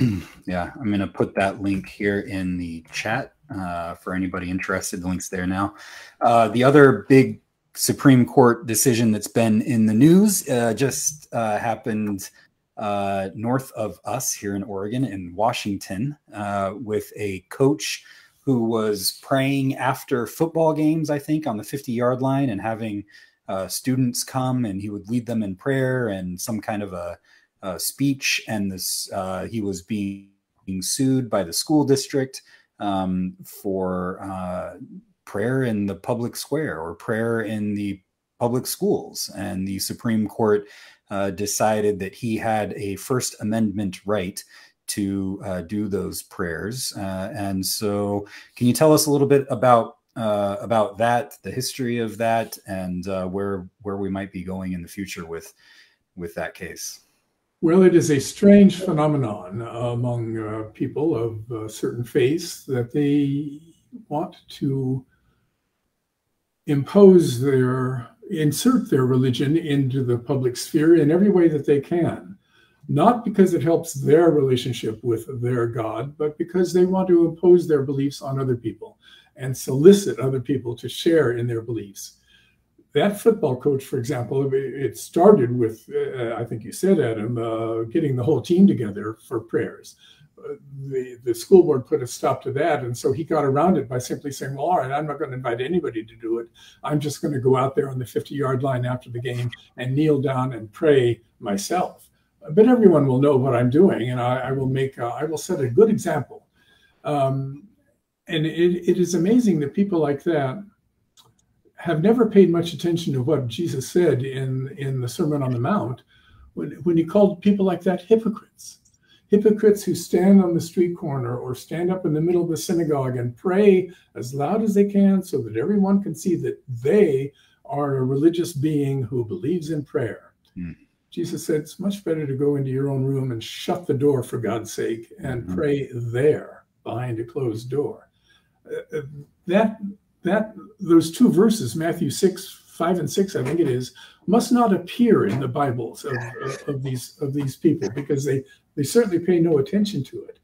yeah, I'm going to put that link here in the chat uh, for anybody interested. The link's there now. Uh, the other big Supreme Court decision that's been in the news uh, just uh, happened uh, north of us here in Oregon, in Washington, uh, with a coach who was praying after football games, I think, on the 50 yard line and having uh, students come and he would lead them in prayer and some kind of a, a speech. And this, uh, he was being, sued by the school district um, for prayer in the public square or prayer in the public schools. And the Supreme Court uh, decided that he had a First Amendment right to uh, do those prayers. Uh, and so, can you tell us a little bit about uh, about that, the history of that, and uh, where where we might be going in the future with with that case? Well, it is a strange phenomenon among uh, people of certain faiths that they want to impose their insert their religion into the public sphere in every way that they can. Not because it helps their relationship with their god but because they want to impose their beliefs on other people and solicit other people to share in their beliefs. That football coach for example it started with uh, i think you said adam uh, getting the whole team together for prayers the, the school board put a stop to that. And so he got around it by simply saying, well, all right, I'm not going to invite anybody to do it. I'm just going to go out there on the 50 yard line after the game and kneel down and pray myself. But everyone will know what I'm doing, and I, I will make, a, I will set a good example. Um, and it, it is amazing that people like that have never paid much attention to what Jesus said in, in the Sermon on the Mount when, when he called people like that hypocrites hypocrites who stand on the street corner or stand up in the middle of the synagogue and pray as loud as they can so that everyone can see that they are a religious being who believes in prayer. Mm. Jesus said it's much better to go into your own room and shut the door for God's sake and mm-hmm. pray there behind a closed door. Uh, uh that that those two verses, Matthew 6, 5 and 6, I think it is, must not appear in the Bibles of, of, of these of these people because they they certainly pay no attention to it.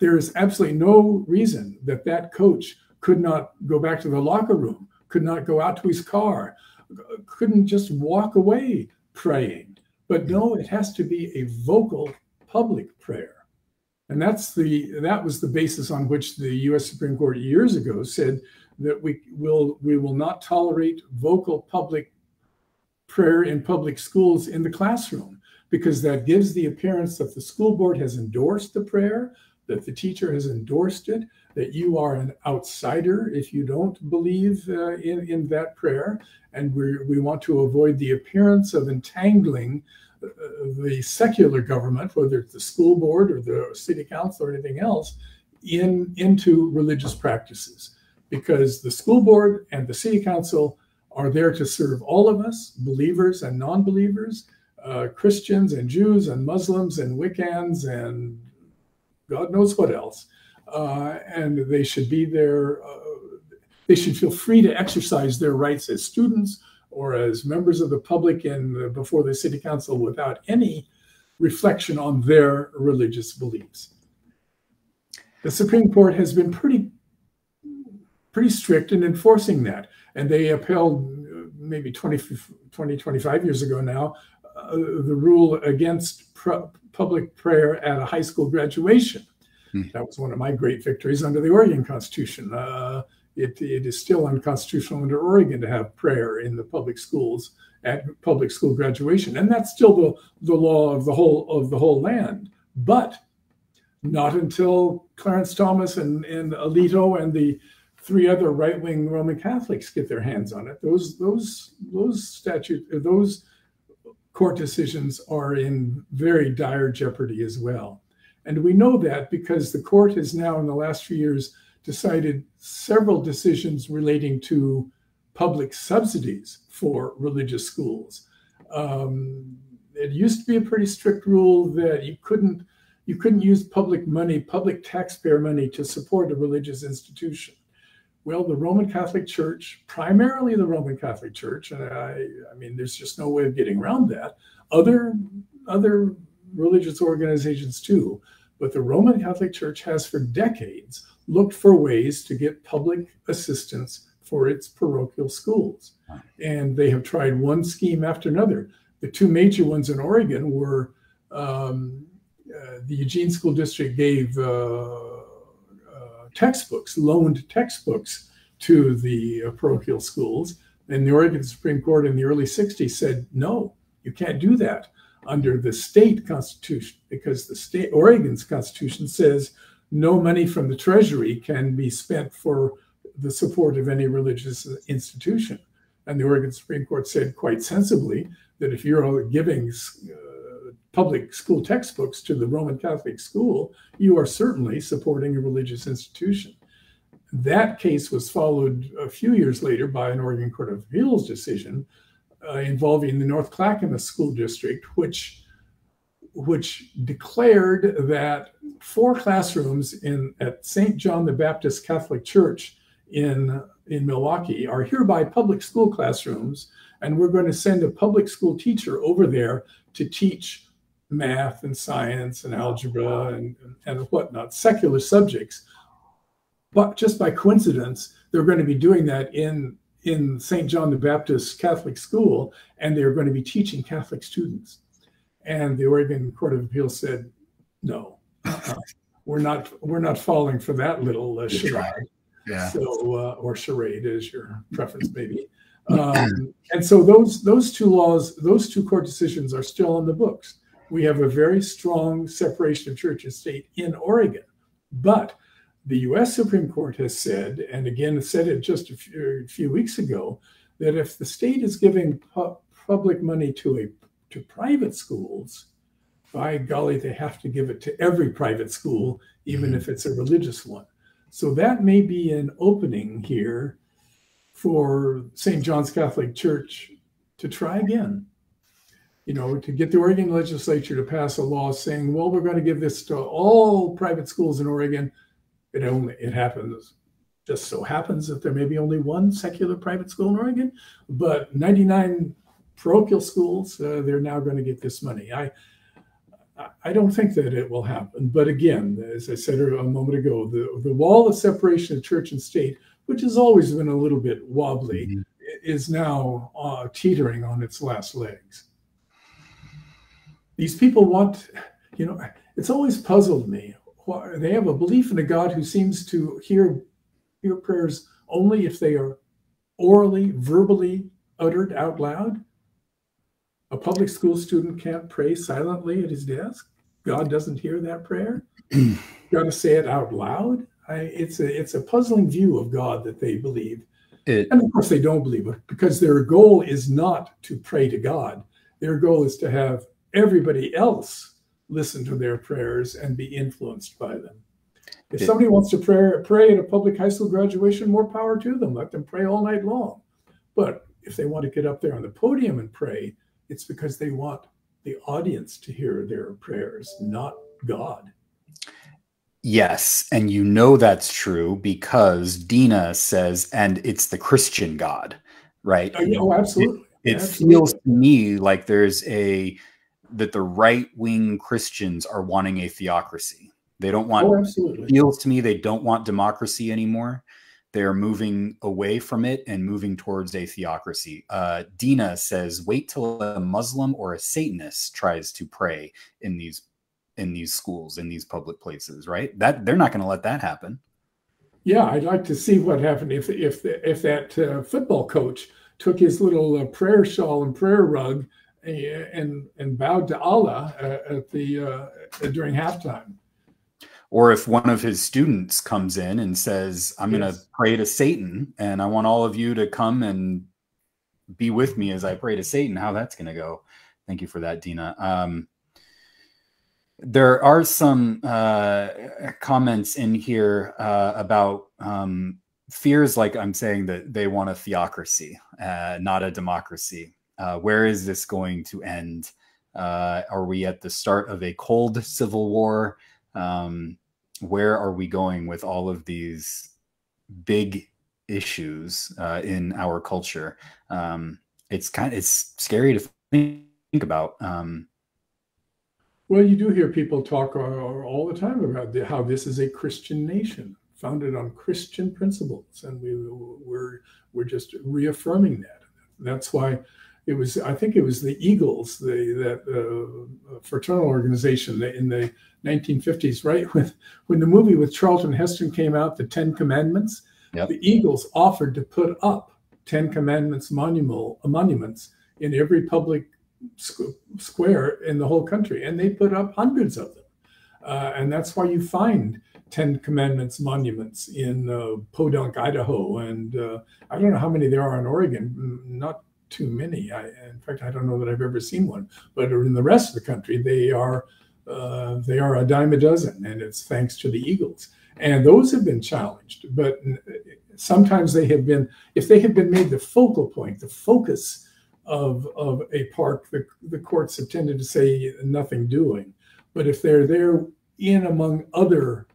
There is absolutely no reason that that coach could not go back to the locker room, could not go out to his car, couldn't just walk away praying. But no, it has to be a vocal public prayer. And that's the that was the basis on which the US Supreme Court years ago said that we will we will not tolerate vocal public prayer in public schools in the classroom because that gives the appearance that the school board has endorsed the prayer, that the teacher has endorsed it, that you are an outsider if you don't believe uh, in, in that prayer. And we, we want to avoid the appearance of entangling uh, the secular government, whether it's the school board or the city council or anything else, in, into religious practices. Because the school board and the city council are there to serve all of us, believers and non believers uh, Christians and Jews and Muslims and Wiccans and God knows what else. Uh, and they should be there. Uh, they should feel free to exercise their rights as students or as members of the public and before the city council without any reflection on their religious beliefs. The Supreme Court has been pretty pretty strict in enforcing that. And they upheld uh, maybe 20, 20 25 years ago now the rule against public prayer at a high school graduation. Hmm. That was one of my great victories under the Oregon Constitution. Uh, it, it is still unconstitutional under Oregon to have prayer in the public schools at public school graduation, and that's still the, the law of the whole of the whole land. But not until Clarence Thomas and, and Alito and the three other right-wing Roman Catholics get their hands on it. Those those those statute those court decisions are in very dire jeopardy as well. And we know that because the court has now, in the last few years, decided several decisions relating to public subsidies for religious schools. Um, it used to be a pretty strict rule that you couldn't you couldn't use public money, public taxpayer money, to support a religious institution. Well, the Roman Catholic Church, primarily the Roman Catholic Church, and I, I mean, there's just no way of getting around that. Other other religious organizations too, but the Roman Catholic Church has for decades looked for ways to get public assistance for its parochial schools. And they have tried one scheme after another. The two major ones in Oregon were um, uh, the Eugene School District gave uh, uh, textbooks, loaned textbooks to the uh, parochial schools. And the Oregon Supreme Court in the early 60s said, no, you can't do that under the state constitution because the state Oregon's constitution says no money from the treasury can be spent for the support of any religious institution. And the Oregon Supreme Court said quite sensibly that if you're giving uh, public school textbooks to the Roman Catholic school, you are certainly supporting a religious institution. That case was followed a few years later by an Oregon Court of Appeals decision uh, involving the North Clackamas School District, which which declared that four classrooms in at St. John the Baptist Catholic Church in in Milwaukie are hereby public school classrooms, and we're going to send a public school teacher over there to teach math and science and algebra and, and whatnot, secular subjects. But just by coincidence, they're going to be doing that in in St. John the Baptist Catholic School, and they're going to be teaching Catholic students. And the Oregon Court of Appeals said, no, uh-uh. we're not we're not falling for that little uh, charade. Yeah. So uh, or charade is your preference, maybe. Um, and so those those two laws, those two court decisions are still on the books. We have a very strong separation of church and state in Oregon, but the U.S. Supreme Court has said, and again said it just a few, few weeks ago, that if the state is giving pu- public money to a to private schools, by golly, they have to give it to every private school, even mm-hmm. if it's a religious one. So that may be an opening here for St. John's Catholic Church to try again. You know, to get the Oregon legislature to pass a law saying, well, we're going to give this to all private schools in Oregon it only it happens just so happens that there may be only one secular private school in Oregon, but 99 parochial schools uh, they're now going to get this money. I I don't think that it will happen, but again, as I said a moment ago, the the wall of separation of church and state, which has always been a little bit wobbly, mm-hmm. is now uh, teetering on its last legs. These people want, you know, it's always puzzled me they have a belief in a God who seems to hear hear prayers only if they are orally, verbally uttered out loud. A public school student can't pray silently at his desk. God doesn't hear that prayer. you got to say it out loud. I, it's a it's a puzzling view of God that they believe, it, and of course they don't believe it because their goal is not to pray to God. Their goal is to have everybody else listen to their prayers and be influenced by them. If somebody wants to pray, pray at a public high school graduation, more power to them. Let them pray all night long. But if they want to get up there on the podium and pray, it's because they want the audience to hear their prayers, not God. Yes, and you know that's true because Dina says, and it's the Christian God, right? Oh, oh absolutely. It, it absolutely. feels to me like there's a that the right wing Christians are wanting a theocracy. They don't want. Oh. Feels to me they don't want democracy anymore. They're moving away from it and moving towards a theocracy. Uh, Dina says, "Wait till a Muslim or a Satanist tries to pray in these in these schools in these public places." Right? That they're not going to let that happen. Yeah, I'd like to see what happened if if if that uh, football coach took his little uh, prayer shawl and prayer rug and and bowed to Allah uh, at the uh, during halftime. Or if one of his students comes in and says, "I'm yes. going to pray to Satan, and I want all of you to come and be with me as I pray to Satan," how that's going to go? Thank you for that, Dina. Um, there are some uh, comments in here uh, about um, fears, like I'm saying that they want a theocracy, uh, not a democracy. Uh, where is this going to end? Uh, are we at the start of a cold civil war? Um, where are we going with all of these big issues uh, in our culture? Um, it's kind of it's scary to think about. Um, well, you do hear people talk all the time about how this is a Christian nation founded on Christian principles, and we we're we're just reaffirming that. That's why it was. I think it was the Eagles, the that uh, fraternal organization in the 1950s, right when when the movie with Charlton Heston came out, The Ten Commandments. Yep. The Eagles offered to put up Ten Commandments monument, monuments in every public square in the whole country, and they put up hundreds of them. Uh, and that's why you find Ten Commandments monuments in uh, Podunk, Idaho, and uh, I don't know how many there are in Oregon. Not too many. I, in fact, I don't know that I've ever seen one. But in the rest of the country, they are uh, they are a dime a dozen, and it's thanks to the Eagles. And those have been challenged, but sometimes they have been, if they have been made the focal point, the focus of, of a park, the, the courts have tended to say nothing doing. But if they're there in among other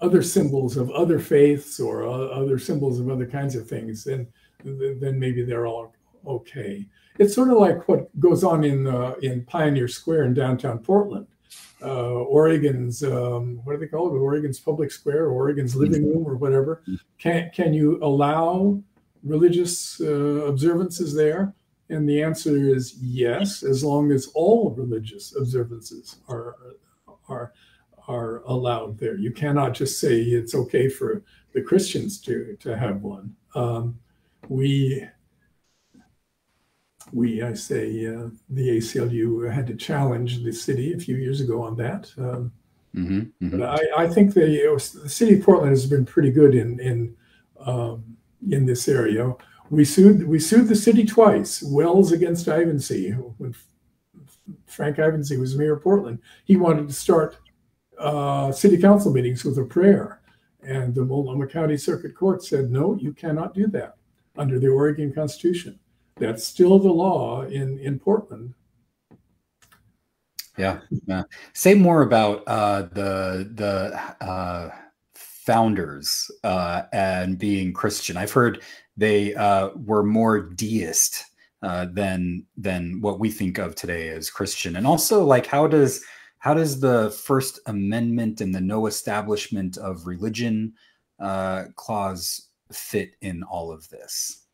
other symbols of other faiths or uh, other symbols of other kinds of things, then then maybe they're all okay. It's sort of like what goes on in uh, in Pioneer Square in downtown Portland. Uh, Oregon's um, what do they call it? Oregon's public square, Oregon's living room, or whatever. Can can you allow religious uh, observances there? And the answer is yes, as long as all religious observances are are are allowed there. You cannot just say it's okay for the Christians to to have one. Um, we we I say uh, the ACLU had to challenge the city a few years ago on that. Um, mm-hmm, mm-hmm. But I, I think the, the city of Portland has been pretty good in in um, in this area we sued we sued the city twice. Wells against Ivancie when Frank Ivancie was mayor of Portland. He wanted to start uh, city council meetings with a prayer, and the Multnomah County Circuit Court said, "No, you cannot do that under the Oregon Constitution. That's still the law in in Portland." Yeah, yeah. Say more about uh, the the uh, founders uh, and being Christian. I've heard they uh, were more deist uh, than than what we think of today as Christian. And also, like, how does how does the First Amendment and the no establishment of religion uh, clause fit in all of this?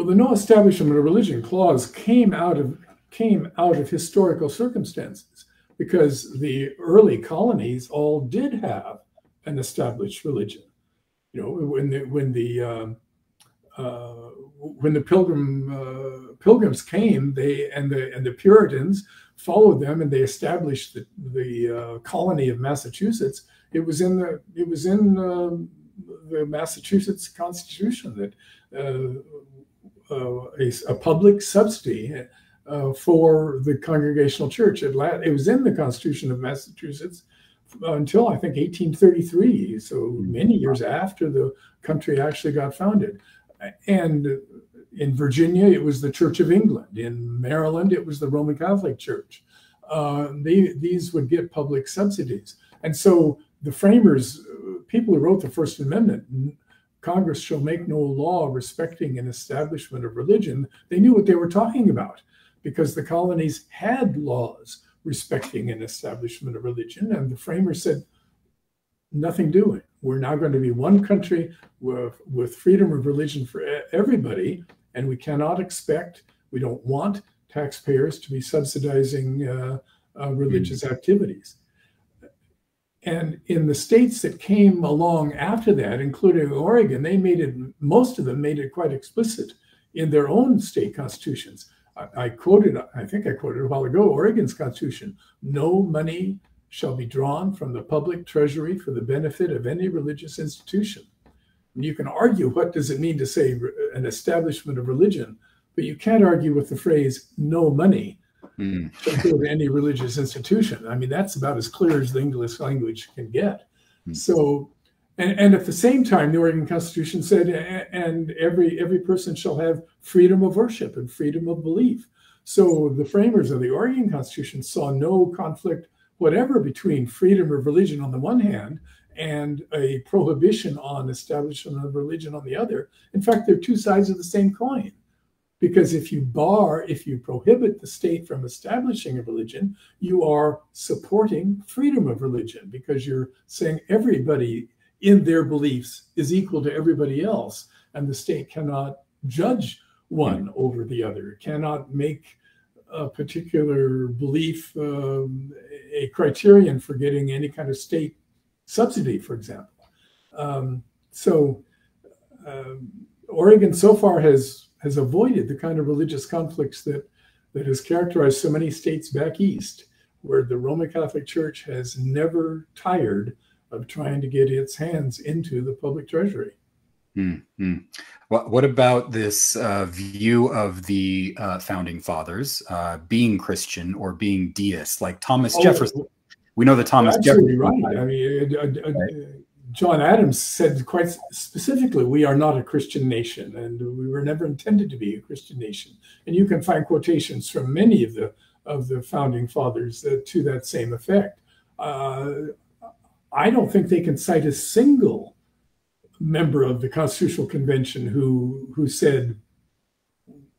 Well, the no establishment of religion clause came out of came out of historical circumstances because the early colonies all did have an established religion. You know, when the when the um, uh, when the pilgrim uh, pilgrims came, they and the and the Puritans followed them, and they established the, the uh, colony of Massachusetts. It was in the it was in um, the Massachusetts Constitution that uh, uh, a, a, public subsidy uh, for the Congregational Church. It, it was in the Constitution of Massachusetts until I think 1833, so many years after the country actually got founded and in Virginia, it was the Church of England. In Maryland, it was the Roman Catholic Church. Uh, they, these would get public subsidies. And so the framers, people who wrote the First Amendment, Congress shall make no law respecting an establishment of religion, they knew what they were talking about because the colonies had laws respecting an establishment of religion. And the framers said, nothing doing. We're now going to be one country with, with freedom of religion for everybody, and we cannot expect, we don't want taxpayers to be subsidizing uh, uh, religious mm. activities. And in the states that came along after that, including Oregon, they made it, most of them made it quite explicit in their own state constitutions. I, I quoted, I think I quoted a while ago, Oregon's constitution no money shall be drawn from the public treasury for the benefit of any religious institution. And you can argue what does it mean to say an establishment of religion, but you can't argue with the phrase no money mm. to any religious institution. I mean, that's about as clear as the English language can get. Mm. So, and, and at the same time, the Oregon Constitution said, and every every person shall have freedom of worship and freedom of belief. So the framers of the Oregon Constitution saw no conflict whatever between freedom of religion on the one hand and a prohibition on establishment of religion on the other. In fact, they're two sides of the same coin. Because if you bar, if you prohibit the state from establishing a religion, you are supporting freedom of religion because you're saying everybody in their beliefs is equal to everybody else. And the state cannot judge one over the other, cannot make a particular belief um, a criterion for getting any kind of state subsidy, for example. Um, so um, Oregon so far has has avoided the kind of religious conflicts that that has characterized so many states back east, where the Roman Catholic Church has never tired of trying to get its hands into the public treasury. Mm-hmm. What, what about this uh, view of the uh, founding fathers uh, being Christian or being deist, like Thomas oh, Jefferson? We know that Thomas Jefferson. Right. I mean, uh, uh, uh. John Adams said quite specifically, "We are not a Christian nation, and we were never intended to be a Christian nation." And you can find quotations from many of the of the founding fathers to that same effect. I don't think they can cite a single member of the Constitutional Convention who who said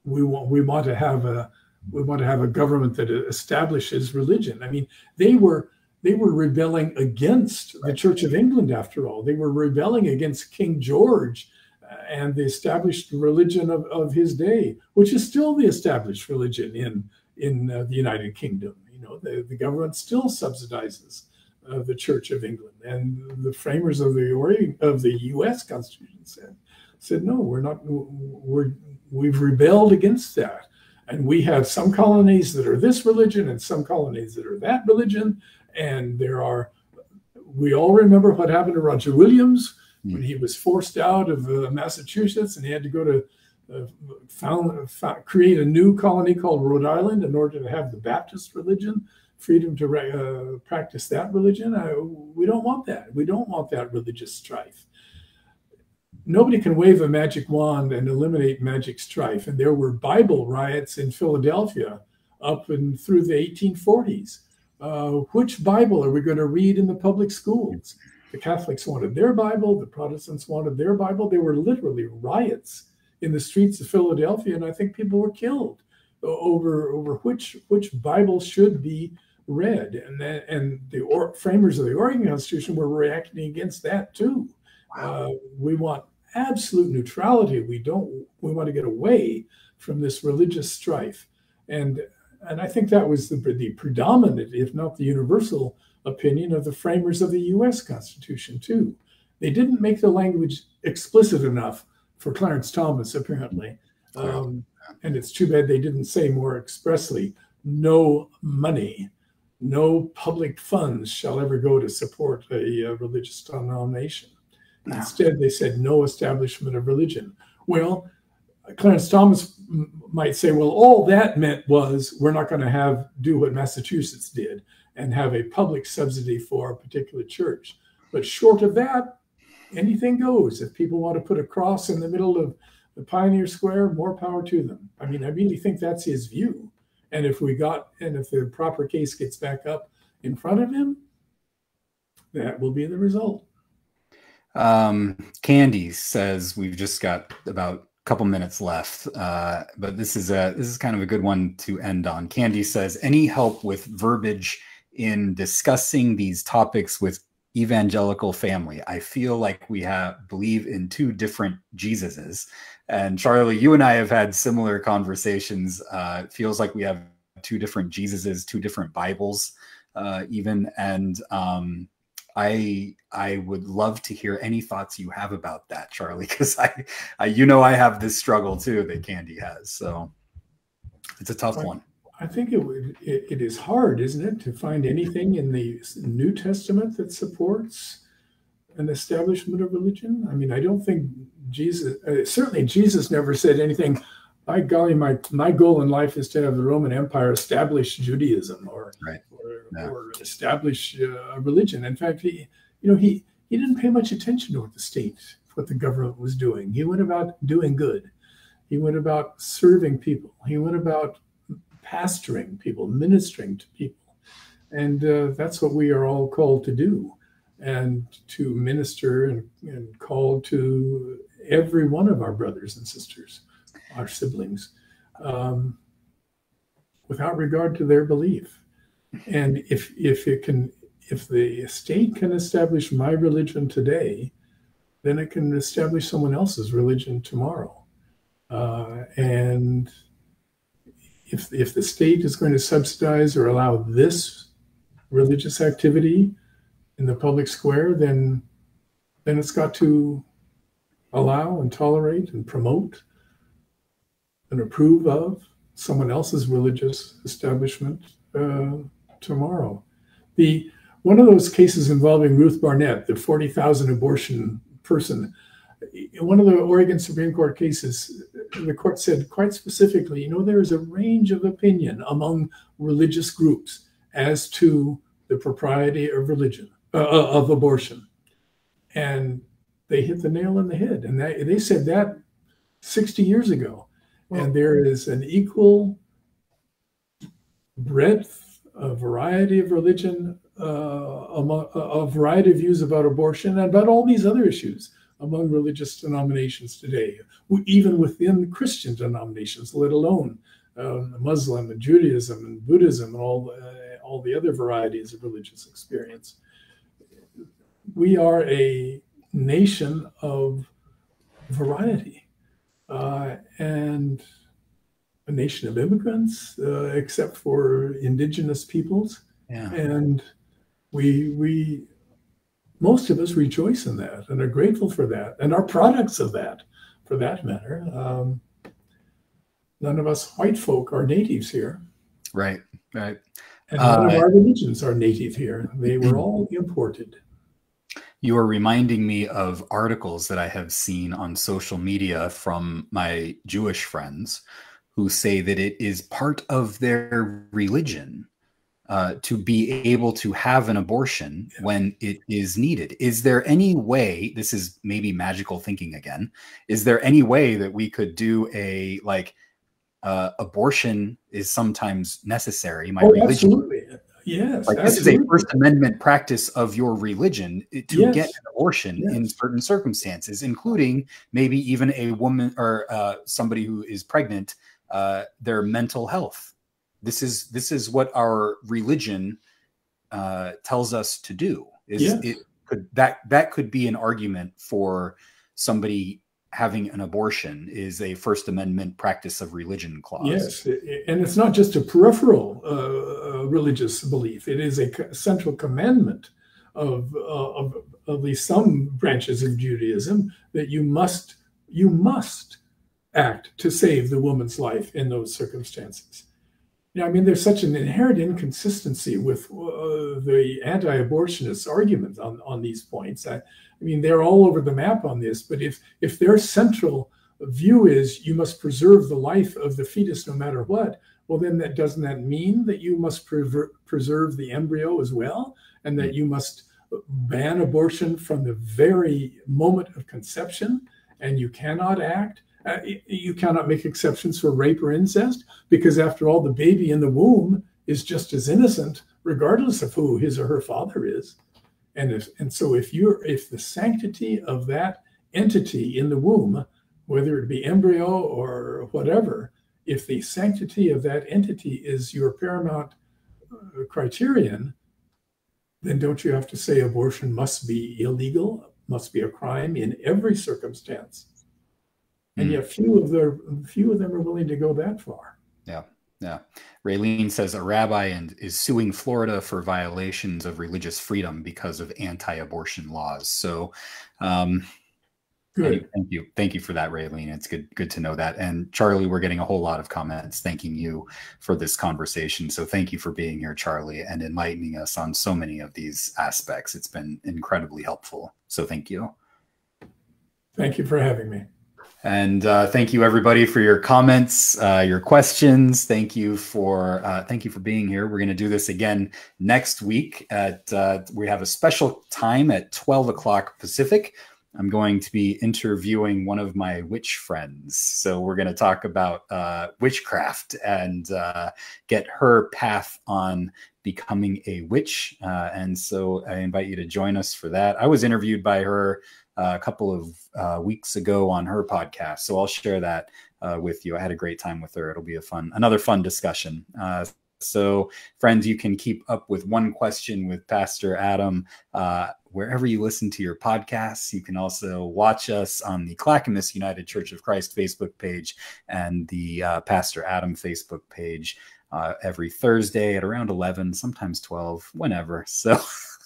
we want we want to have a we want to have a government that establishes religion. I mean, they were they were rebelling against the Church of England after all. They were rebelling against King George uh, and the established religion of, of his day, which is still the established religion in in uh, the United Kingdom. You know, the, the government still subsidizes of the Church of England. And the framers of the of the U.S. Constitution said said no, we're not. We're we've rebelled against that, and we have some colonies that are this religion and some colonies that are that religion, and there are. We all remember what happened to Roger Williams when he was forced out of uh, Massachusetts and he had to go to uh, found, found, create a new colony called Rhode Island in order to have the Baptist religion freedom to uh, practice that religion. I, we don't want that. We don't want that religious strife. Nobody can wave a magic wand and eliminate magic strife. And there were Bible riots in Philadelphia up and through the 1840s. Uh, which Bible are we going to read in the public schools? The Catholics wanted their Bible, the Protestants wanted their Bible. There were literally riots in the streets of Philadelphia, and I think people were killed over over which which Bible should be read, and that, and the or, framers of the Oregon Constitution were reacting against that too. Wow. Uh, we want absolute neutrality. We don't. We want to get away from this religious strife, and and I think that was the, the predominant, if not the universal, opinion of the framers of the U.S. Constitution too. They didn't make the language explicit enough for Clarence Thomas, apparently. Um, and it's too bad they didn't say more expressly no money no public funds shall ever go to support a, a religious denomination. No. Instead, they said no establishment of religion. Well, Clarence Thomas might say, well, all that meant was we're not going to have do what Massachusetts did and have a public subsidy for a particular church. But short of that, anything goes. If people want to put a cross in the middle of the Pioneer Square, more power to them. I mean, I really think that's his view. And if we got, and if the proper case gets back up in front of him, that will be the result. Um, Candy says we've just got about couple minutes left, uh, but this is a this is kind of a good one to end on. Candy says, any help with verbiage in discussing these topics with evangelical family? I feel like we have believe in two different Jesuses. And Charlie, you and I have had similar conversations. Uh, it feels like we have two different Jesuses, two different Bibles, uh, even. And um, I I would love to hear any thoughts you have about that, Charlie, because I, I, you know I have this struggle too that Candy has. So it's a tough one. I think it would it, it is hard, isn't it, to find anything in the New Testament that supports an establishment of religion? I mean, I don't think Jesus, uh, certainly Jesus never said anything. By golly, my my goal in life is to have the Roman Empire establish Judaism or right. or, yeah. or, establish uh, a religion. In fact, he you know he he didn't pay much attention to what the state, what the government was doing. He went about doing good. He went about serving people. He went about pastoring people, ministering to people. And uh, that's what we are all called to do and to minister and, and called to every one of our brothers and sisters, our siblings, um, without regard to their belief. And if if it can, if the state can establish my religion today, then it can establish someone else's religion tomorrow. Uh, and if if the state is going to subsidize or allow this religious activity in the public square, then then it's got to allow and tolerate and promote and approve of someone else's religious establishment uh, tomorrow. The one of those cases involving Ruth Barnett, the 40,000 abortion person, in one of the Oregon Supreme Court cases, the court said quite specifically, you know, there is a range of opinion among religious groups as to the propriety of religion, uh, uh of abortion. And they hit the nail on the head. And they, they said that 60 years ago. And there is an equal breadth, a variety of religion, uh, among, a variety of views about abortion and about all these other issues among religious denominations today, even within Christian denominations, let alone um, Muslim and Judaism and Buddhism and all, uh, all the other varieties of religious experience. We are a nation of variety uh, and a nation of immigrants, uh, except for indigenous peoples. Yeah. And we, we, most of us rejoice in that and are grateful for that and are products of that, for that matter. Um, none of us white folk are natives here. Right, right. And none uh, of our religions are native here. They were all imported. You are reminding me of articles that I have seen on social media from my Jewish friends who say that it is part of their religion uh, to be able to have an abortion when it is needed. Is there any way, this is maybe magical thinking again, is there any way that we could do a like, uh, abortion is sometimes necessary. My oh, religion. Yes, like this is a First Amendment practice of your religion to yes. get an abortion yes. in certain circumstances, including maybe even a woman or uh, somebody who is pregnant, uh, their mental health. This is this is what our religion uh, tells us to do. Is yes. it could that that could be an argument for somebody having an abortion is a First Amendment practice of religion clause. Yes, and it's not just a peripheral uh, uh, religious belief; it is a central commandment of, uh, of of least some branches of Judaism that you must you must act to save the woman's life in those circumstances. You know, I mean, there's such an inherent inconsistency with uh, the anti-abortionist argument on, on these points. I, I mean, they're all over the map on this. But if if their central view is you must preserve the life of the fetus no matter what, well, then that doesn't that mean that you must prever- preserve the embryo as well, and that you must ban abortion from the very moment of conception, and you cannot act uh, you cannot make exceptions for rape or incest because, after all, the baby in the womb is just as innocent, regardless of who his or her father is. And if and so, if you're if the sanctity of that entity in the womb, whether it be embryo or whatever, if the sanctity of that entity is your paramount uh, criterion, then don't you have to say abortion must be illegal, must be a crime in every circumstance? And mm. yet few of their few of them are willing to go that far. Yeah, yeah. Raylene says a rabbi and is suing Florida for violations of religious freedom because of anti-abortion laws. So, um, good. Thank you, thank you for that, Raylene. It's good good to know that. And Charlie, we're getting a whole lot of comments thanking you for this conversation. So thank you for being here, Charlie, and enlightening us on so many of these aspects. It's been incredibly helpful. So thank you. Thank you for having me. And uh, thank you everybody for your comments, uh, your questions. Thank you for uh, thank you for being here. We're going to do this again next week. At uh, we have a special time at twelve o'clock Pacific, I'm going to be interviewing one of my witch friends. So we're going to talk about uh, witchcraft and uh, get her path on becoming a witch. And so I invite you to join us for that. I was interviewed by her a couple of uh, weeks ago on her podcast. So I'll share that uh, with you. I had a great time with her. It'll be a fun, another fun discussion. Uh, so, friends, you can keep up with one question with Pastor Adam uh, wherever you listen to your podcasts. You can also watch us on the Clackamas United Church of Christ Facebook page and the uh, Pastor Adam Facebook page uh, every Thursday at around 11, sometimes 12, whenever. So,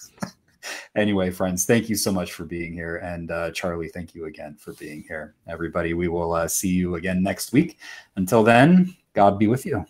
anyway, friends, thank you so much for being here. And uh, Charlie, thank you again for being here. Everybody, we will uh, see you again next week. Until then, God be with you.